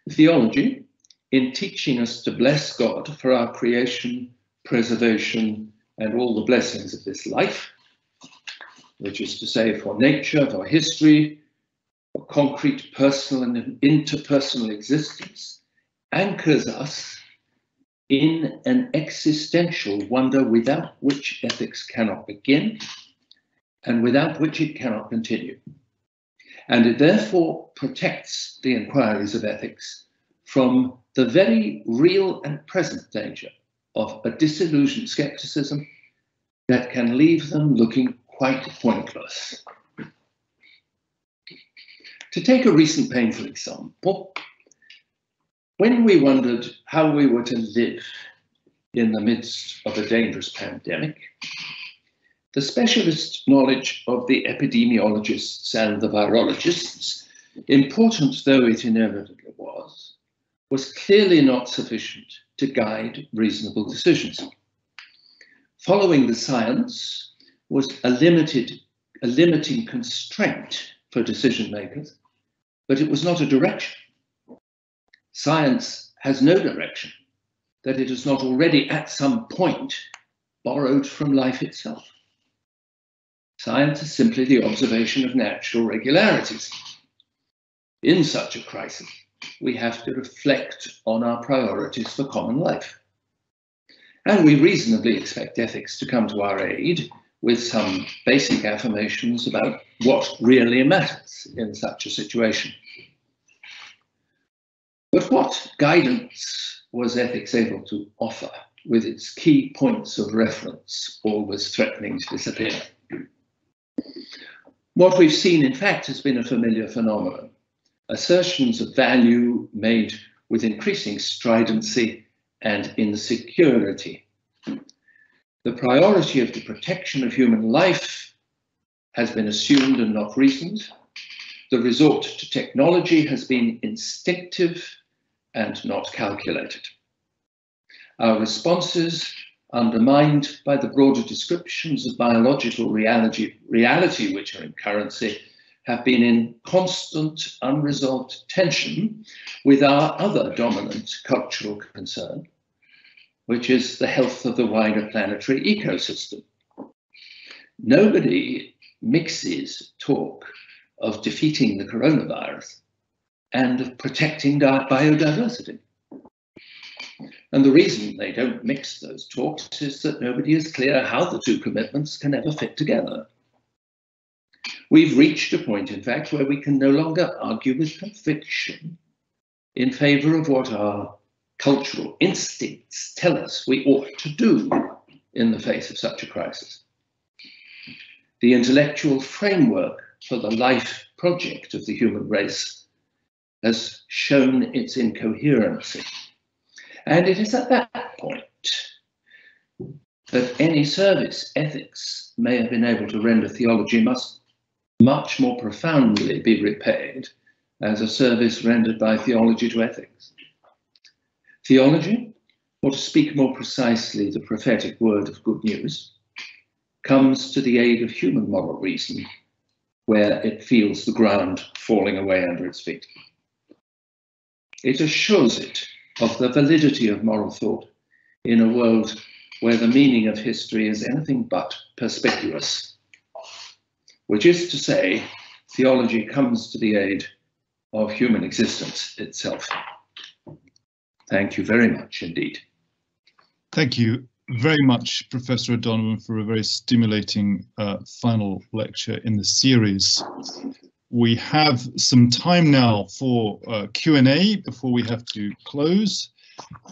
Theology, in teaching us to bless God for our creation, preservation, and all the blessings of this life, which is to say for nature, for history, for concrete personal and interpersonal existence, anchors us in an existential wonder without which ethics cannot begin and without which it cannot continue. And it therefore protects the inquiries of ethics from the very real and present danger of a disillusioned skepticism that can leave them looking quite pointless. To take a recent painful example, when we wondered how we were to live in the midst of a dangerous pandemic, the specialist knowledge of the epidemiologists and the virologists, important though it inevitably was, was clearly not sufficient to guide reasonable decisions. Following the science was a limited, a limiting constraint for decision makers, but it was not a direction. Science has no direction that it has not already at some point borrowed from life itself. Science is simply the observation of natural regularities. In such a crisis, we have to reflect on our priorities for common life. And we reasonably expect ethics to come to our aid with some basic affirmations about what really matters in such a situation. But what guidance was ethics able to offer with its key points of reference always threatening to disappear? What we've seen, in fact, has been a familiar phenomenon. Assertions of value made with increasing stridency and insecurity. The priority of the protection of human life has been assumed and not reasoned. The resort to technology has been instinctive and not calculated. Our responses, undermined by the broader descriptions of biological reality, reality which are in currency, have been in constant unresolved tension with our other dominant cultural concern, which is the health of the wider planetary ecosystem. Nobody mixes talk of defeating the coronavirus and of protecting biodiversity. And the reason they don't mix those talks is that nobody is clear how the two commitments can ever fit together. We've reached a point, in fact, where we can no longer argue with conviction in favor of what our cultural instincts tell us we ought to do in the face of such a crisis. The intellectual framework for the life project of the human race has shown its incoherency. And it is at that point that any service ethics may have been able to render theology must much more profoundly be repaid as a service rendered by theology to ethics. Theology, or to speak more precisely, the prophetic word of good news, comes to the aid of human moral reason where it feels the ground falling away under its feet. It assures it of the validity of moral thought in a world where the meaning of history is anything but perspicuous, which is to say, theology comes to the aid of human existence itself. Thank you very much indeed. Thank you very much, Professor O'Donovan, for a very stimulating uh, final lecture in the series. We have some time now for uh, Q&A before we have to close.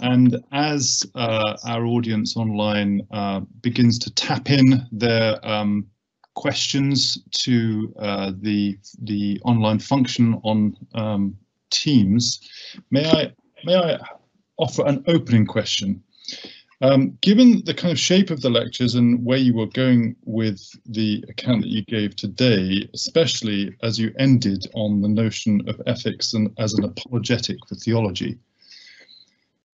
And as uh, our audience online uh, begins to tap in their um, questions to uh, the the online function on um, Teams, may I may I offer an opening question? Um, given the kind of shape of the lectures and where you were going with the account that you gave today, especially as you ended on the notion of ethics and as an apologetic for theology,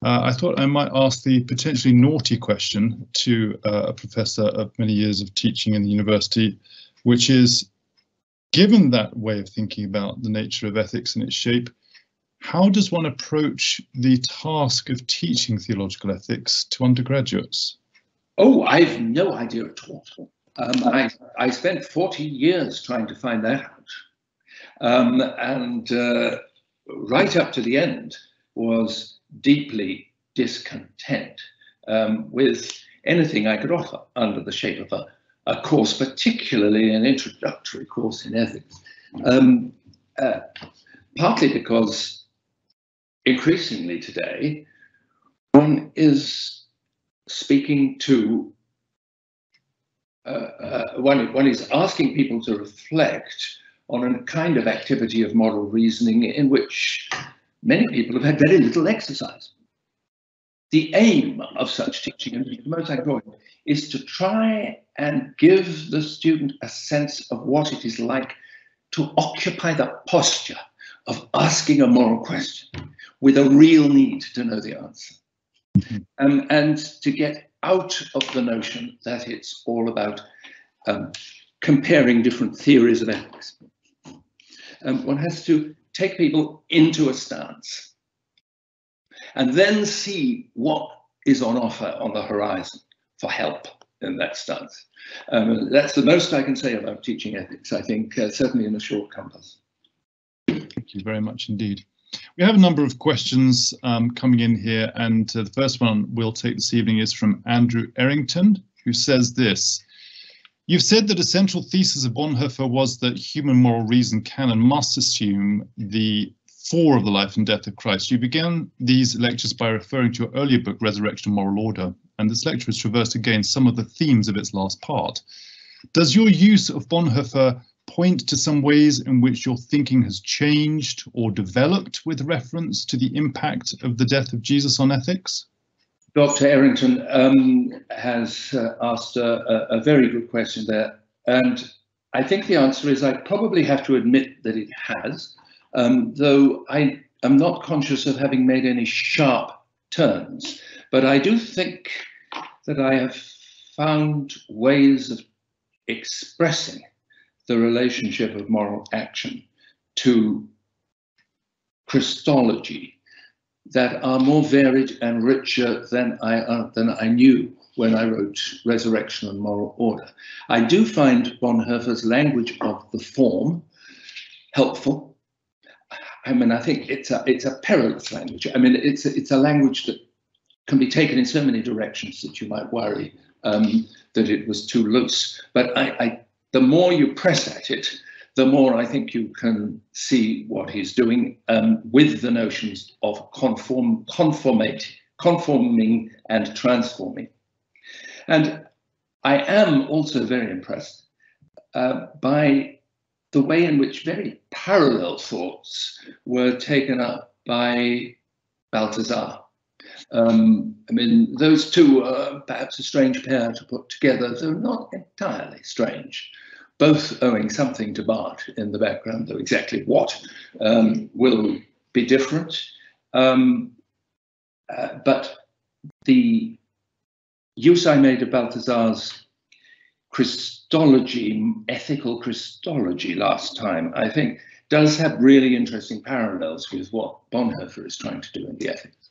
uh, I thought I might ask the potentially naughty question to uh, a professor of many years of teaching in the university, which is, given that way of thinking about the nature of ethics and its shape, how does one approach the task of teaching theological ethics to undergraduates? Oh, I've no idea at all. Um, I, I spent 40 years trying to find that out. Um, and uh, right up to the end was deeply discontent um, with anything I could offer under the shape of a, a course, particularly an introductory course in ethics. Um, uh, partly because increasingly today, one is speaking to, uh, uh, one, one is asking people to reflect on a kind of activity of moral reasoning in which many people have had very little exercise. The aim of such teaching, and the most important, is to try and give the student a sense of what it is like to occupy the posture of asking a moral question with a real need to know the answer. Mm-hmm. Um, and to get out of the notion that it's all about um, comparing different theories of ethics. Um, one has to take people into a stance and then see what is on offer on the horizon for help in that stance. Um, that's the most I can say about teaching ethics, I think, uh, certainly in a short compass. Thank you very much indeed. We have a number of questions um, coming in here, and uh, the first one we'll take this evening is from Andrew Errington, who says this. You've said that a central thesis of Bonhoeffer was that human moral reason can and must assume the four of the life and death of Christ. You began these lectures by referring to your earlier book, Resurrection Moral Order, and this lecture has traversed again some of the themes of its last part. Does your use of Bonhoeffer point to some ways in which your thinking has changed or developed with reference to the impact of the death of Jesus on ethics? Dr. Errington um, has uh, asked a, a, very good question there. And I think the answer is I probably have to admit that it has, um, though I, am not conscious of having made any sharp turns, but I do think that I have found ways of expressing the relationship of moral action to Christology that are more varied and richer than I, uh, than I knew when I wrote Resurrection and Moral Order. I do find Bonhoeffer's language of the form helpful. I mean, I think it's a it's a perilous language. I mean, it's a, it's a language that can be taken in so many directions that you might worry um, that it was too loose. But I, I, the more you press at it, the more I think you can see what he's doing um, with the notions of conform, conformate, conforming and transforming. And I am also very impressed uh, by the way in which very parallel thoughts were taken up by Balthasar. Um, I mean, those two are perhaps a strange pair to put together, though not entirely strange, both owing something to Barth in the background, though exactly what um, will be different. Um, uh, but the use I made of Balthasar's Christology, ethical Christology last time, I think, does have really interesting parallels with what Bonhoeffer is trying to do in the ethics.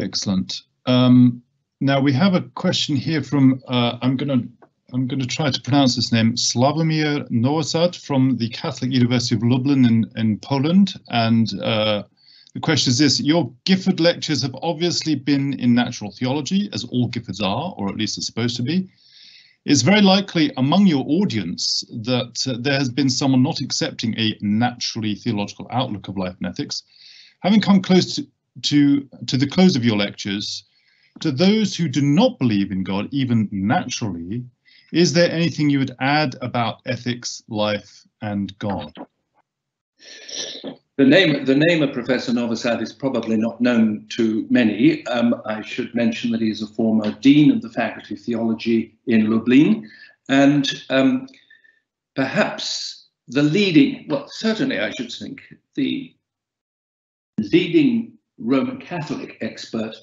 Excellent. Um, now we have a question here from, uh, I'm going to I'm going to try to pronounce his name, Slavomir Nowosad from the Catholic University of Lublin in, in Poland. And uh, the question is this, your Gifford lectures have obviously been in natural theology, as all Giffords are, or at least are supposed to be. It's very likely among your audience that uh, there has been someone not accepting a naturally theological outlook of life and ethics. Having come close to, to, to the close of your lectures, to those who do not believe in God, even naturally, is there anything you would add about ethics, life, and God? The name, the name of Professor Nowosad is probably not known to many. Um, I should mention that he is a former dean of the Faculty of Theology in Lublin, and um, perhaps the leading, well, certainly I should think, the leading Roman Catholic expert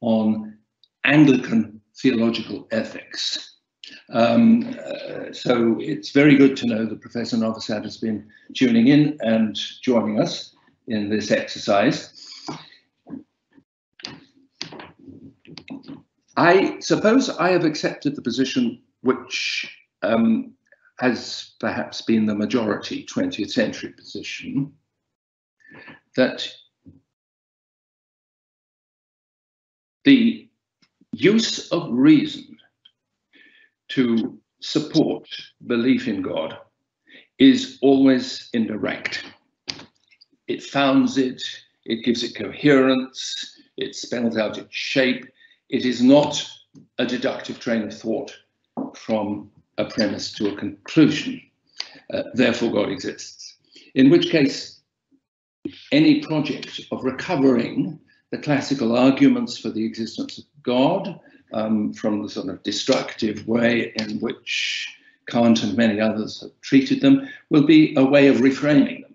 on Anglican theological ethics. Um, uh, so it's very good to know that Professor Nowosad has been tuning in and joining us in this exercise. I suppose I have accepted the position which um, has perhaps been the majority 20th century position that the use of reason to support belief in God is always indirect. It founds it, it gives it coherence, it spells out its shape. It is not a deductive train of thought from a premise to a conclusion. Uh, therefore, God exists. In which case, any project of recovering the classical arguments for the existence of God um, from the sort of destructive way in which Kant and many others have treated them will be a way of reframing them,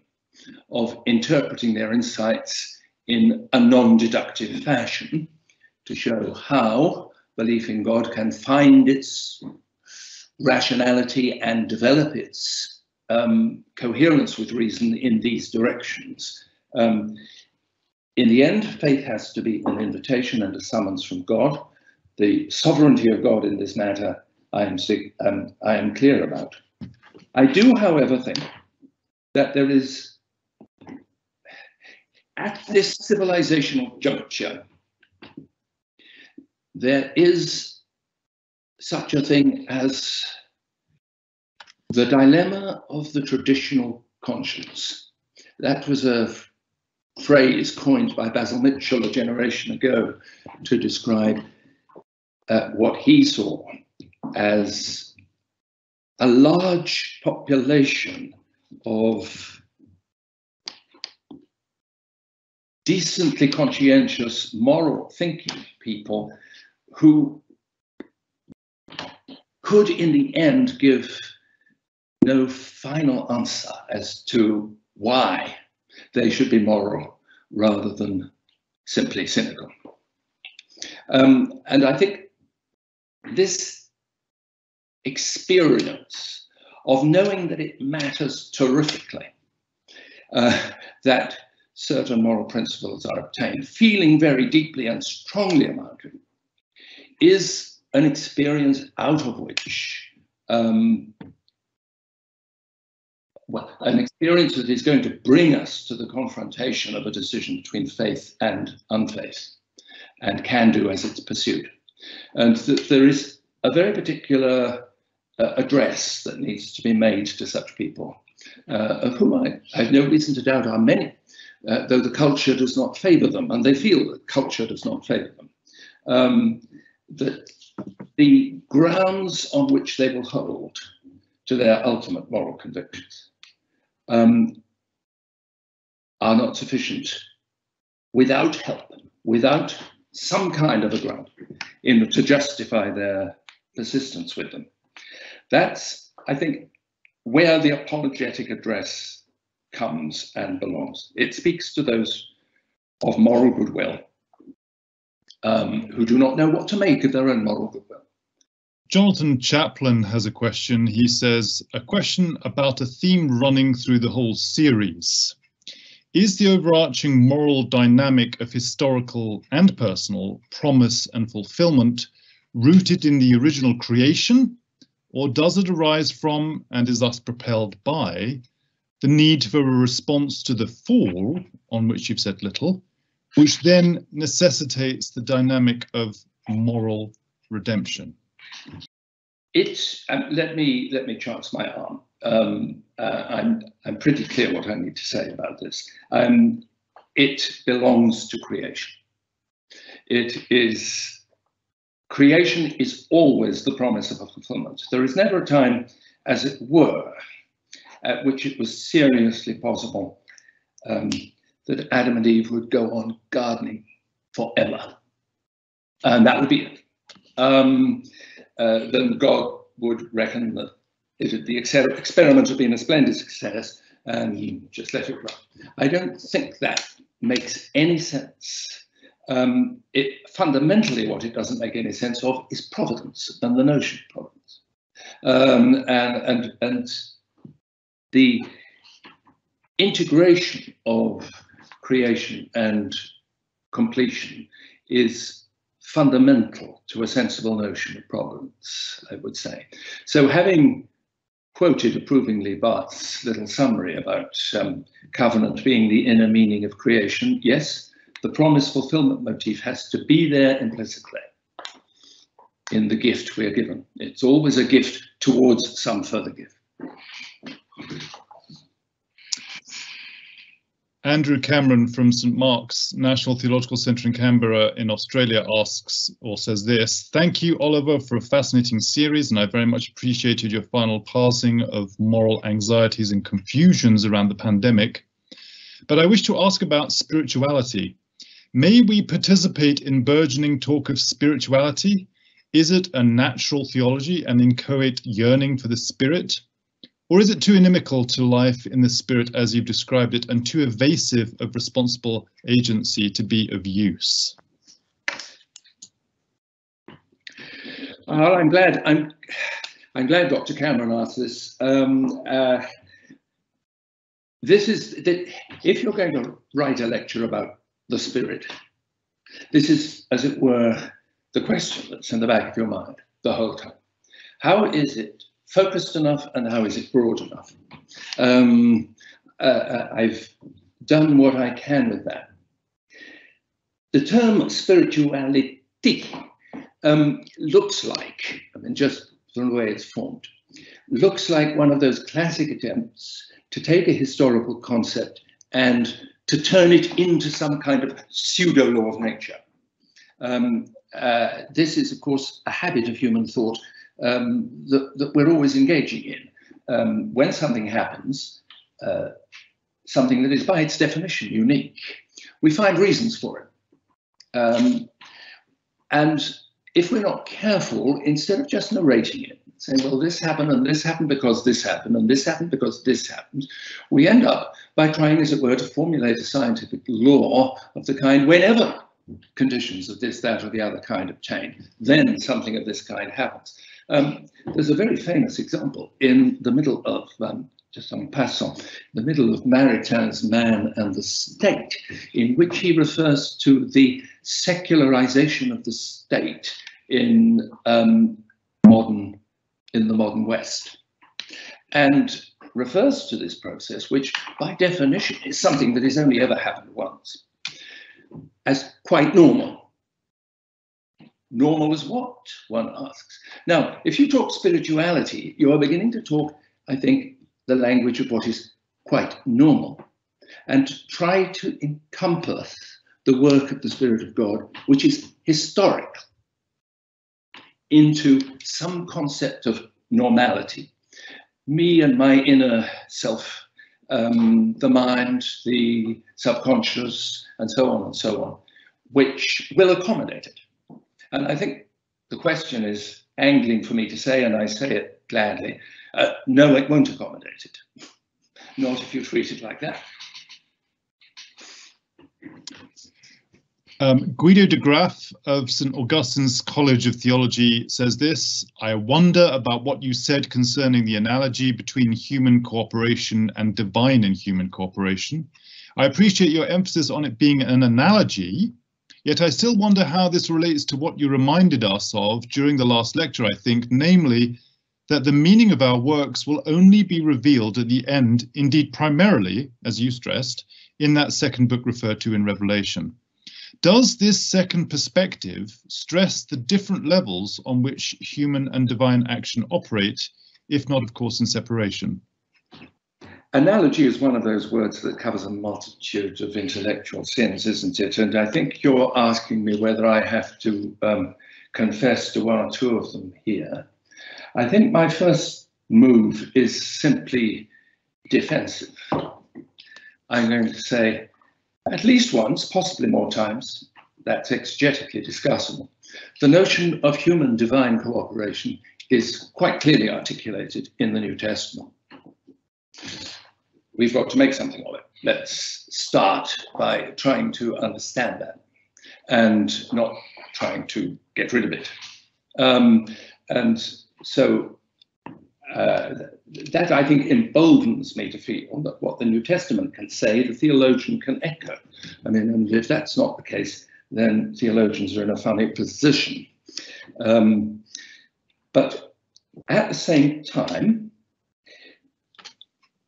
of interpreting their insights in a non-deductive fashion to show how belief in God can find its rationality and develop its um, coherence with reason in these directions. Um, in the end, faith has to be an invitation and a summons from God the sovereignty of God in this matter, I am, um, I am clear about. I do, however, think that there is, at this civilizational juncture, there is such a thing as the dilemma of the traditional conscience. That was a phrase coined by Basil Mitchell a generation ago to describe uh, what he saw as a large population of decently conscientious, moral thinking people who could, in the end, give no final answer as to why they should be moral rather than simply cynical. Um, and I think this experience of knowing that it matters terrifically, uh, that certain moral principles are obtained, feeling very deeply and strongly about it, is an experience out of which um, well, an experience that is going to bring us to the confrontation of a decision between faith and unfaith, and can do as it's pursued. And th there is a very particular uh, address that needs to be made to such people, uh, of whom I, I, have no reason to doubt are many, uh, though the culture does not favour them, and they feel that culture does not favour them. Um, that the grounds on which they will hold to their ultimate moral convictions um, are not sufficient without help, without some kind of a ground in to justify their persistence with them. That's, I think, where the apologetic address comes and belongs. It speaks to those of moral goodwill um, who do not know what to make of their own moral goodwill. Jonathan Chaplin has a question. He says, a question about a theme running through the whole series. Is the overarching moral dynamic of historical and personal promise and fulfillment rooted in the original creation, or does it arise from and is thus propelled by the need for a response to the fall, on which you've said little, which then necessitates the dynamic of moral redemption? It's um, let me let me chance my arm. Um, uh, I'm I'm pretty clear what I need to say about this. Um, it belongs to creation. It is creation is always the promise of a fulfillment. There is never a time, as it were, at which it was seriously possible um, that Adam and Eve would go on gardening forever, and that would be it. Um, uh, then God would reckon that it, the experiment had been a splendid success and he just let it run. I don't think that makes any sense. Um, it fundamentally what it doesn't make any sense of is providence and the notion of providence. Um, and, and, and the integration of creation and completion is fundamental to a sensible notion of providence, I would say. So having quoted approvingly Barth's little summary about um, covenant being the inner meaning of creation, yes, the promise fulfillment motif has to be there implicitly in the gift we are given. It's always a gift towards some further gift. Andrew Cameron from St Mark's National Theological Centre in Canberra in Australia asks or says this, thank you Oliver for a fascinating series and I very much appreciated your final passing of moral anxieties and confusions around the pandemic. But I wish to ask about spirituality. May we participate in burgeoning talk of spirituality? Is it a natural theology and inchoate yearning for the spirit? Or is it too inimical to life in the spirit as you've described it and too evasive of responsible agency to be of use? Well, I'm glad I'm I'm glad Dr. Cameron asked this. Um, uh, this is that if you're going to write a lecture about the spirit, this is, as it were, the question that's in the back of your mind the whole time. How is it focused enough and how is it broad enough? Um, uh, uh, I've done what I can with that. The term spirituality um, looks like, I mean, just from the way it's formed, looks like one of those classic attempts to take a historical concept and to turn it into some kind of pseudo law of nature. Um, uh, this is, of course, a habit of human thought um, that, that, we're always engaging in. Um, when something happens, uh, something that is by its definition unique, we find reasons for it. Um, and if we're not careful, instead of just narrating it, saying, well, this happened and this happened because this happened and this happened because this happened, we end up by trying, as it were, to formulate a scientific law of the kind whenever conditions of this, that, or the other kind obtain, then something of this kind happens. Um, there's a very famous example in the middle of, um, just en passant, the middle of Maritain's Man and the State, in which he refers to the secularization of the state in um, modern in the modern West, and refers to this process, which by definition is something that has only ever happened once, as quite normal. Normal as what? One asks. Now, if you talk spirituality, you are beginning to talk, I think, the language of what is quite normal, and try to encompass the work of the Spirit of God, which is historical into some concept of normality. Me and my inner self, um, the mind, the subconscious, and so on and so on, which will accommodate it. And I think the question is angling for me to say, and I say it gladly, uh, no, it won't accommodate it. Not if you treat it like that. Um, Guido de Graaf of St. Augustine's College of Theology says this, I wonder about what you said concerning the analogy between human cooperation and divine and human cooperation. I appreciate your emphasis on it being an analogy, yet I still wonder how this relates to what you reminded us of during the last lecture, I think, namely that the meaning of our works will only be revealed at the end, indeed primarily, as you stressed, in that second book referred to in Revelation. Does this second perspective stress the different levels on which human and divine action operate, if not, of course, in separation? Analogy is one of those words that covers a multitude of intellectual sins, isn't it? And I think you're asking me whether I have to um, confess to one or two of them here. I think my first move is simply defensive. I'm going to say, at least once, possibly more times, that's exegetically discussable. The notion of human divine cooperation is quite clearly articulated in the New Testament. We've got to make something of it. Let's start by trying to understand that and not trying to get rid of it. Um, and so uh, that I think emboldens me to feel that what the New Testament can say, the theologian can echo. I mean, and if that's not the case, then theologians are in a funny position. Um, but at the same time,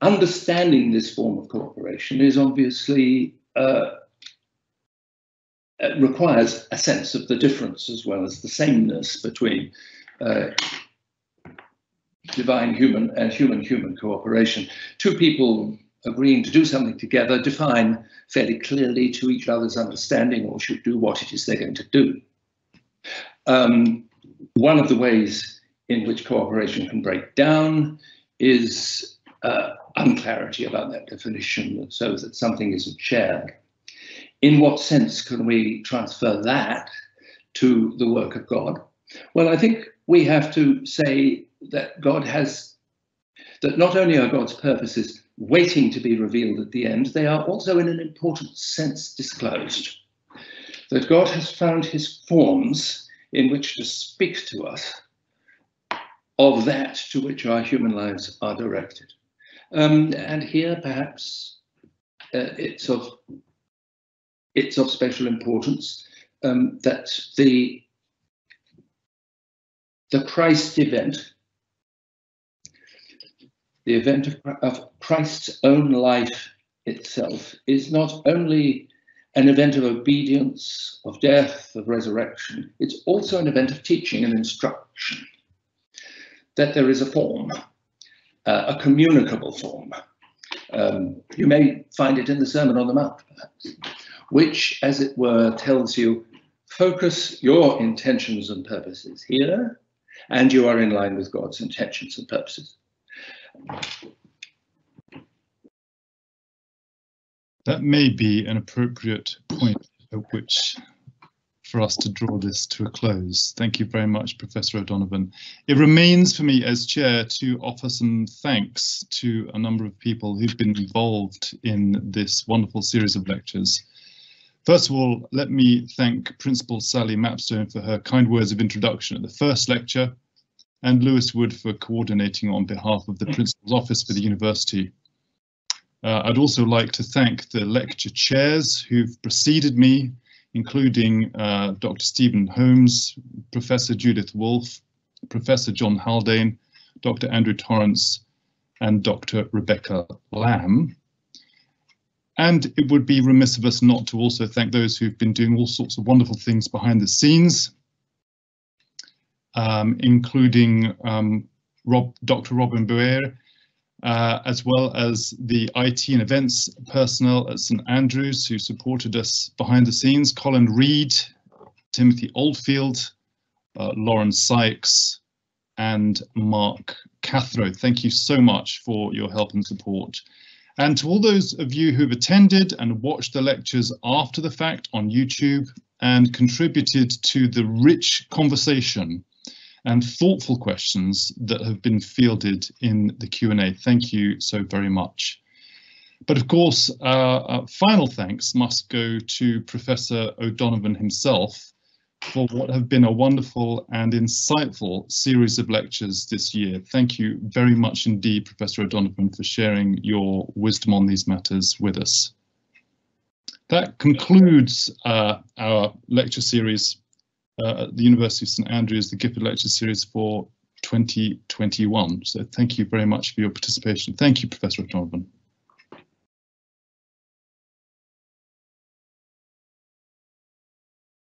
understanding this form of cooperation is obviously uh, requires a sense of the difference as well as the sameness between uh, divine human and human human cooperation. Two people agreeing to do something together define fairly clearly to each other's understanding or should do what it is they're going to do. Um, one of the ways in which cooperation can break down is uh, unclarity about that definition so that something isn't shared. In what sense can we transfer that to the work of God? Well, I think we have to say that God has, that not only are God's purposes waiting to be revealed at the end, they are also in an important sense disclosed. That God has found his forms in which to speak to us of that to which our human lives are directed. Um, and here perhaps uh, it's of it's of special importance um, that the the Christ event the event of, of Christ's own life itself is not only an event of obedience, of death, of resurrection, it's also an event of teaching and instruction. That there is a form, uh, a communicable form. Um, you may find it in the Sermon on the Mount, perhaps, which, as it were, tells you focus your intentions and purposes here, and you are in line with God's intentions and purposes. That may be an appropriate point at which for us to draw this to a close. Thank you very much, Professor O'Donovan. It remains for me as chair to offer some thanks to a number of people who've been involved in this wonderful series of lectures. First of all, let me thank Principal Sally Mapstone for her kind words of introduction at the first lecture, and Lewis Wood for coordinating on behalf of the Principal's Office for the University. Uh, I'd also like to thank the lecture chairs who've preceded me, including uh, Dr. Stephen Holmes, Professor Judith Wolfe, Professor John Haldane, Dr. Andrew Torrance, and Dr. Rebecca Lamb. And it would be remiss of us not to also thank those who've been doing all sorts of wonderful things behind the scenes, um, including um, Rob, Dr. Robin Buer, uh, as well as the IT and events personnel at St Andrews who supported us behind the scenes, Colin Reed, Timothy Oldfield, uh, Lauren Sykes, and Mark Cathro. Thank you so much for your help and support. And to all those of you who've attended and watched the lectures after the fact on YouTube and contributed to the rich conversation and thoughtful questions that have been fielded in the Q&A. Thank you so very much. But of course, uh, uh, final thanks must go to Professor O'Donovan himself for what have been a wonderful and insightful series of lectures this year. Thank you very much indeed, Professor O'Donovan, for sharing your wisdom on these matters with us. That concludes uh, our lecture series Uh, at the University of St Andrews, the Gifford Lecture Series for 2021. So thank you very much for your participation. Thank you, Professor O'Donovan.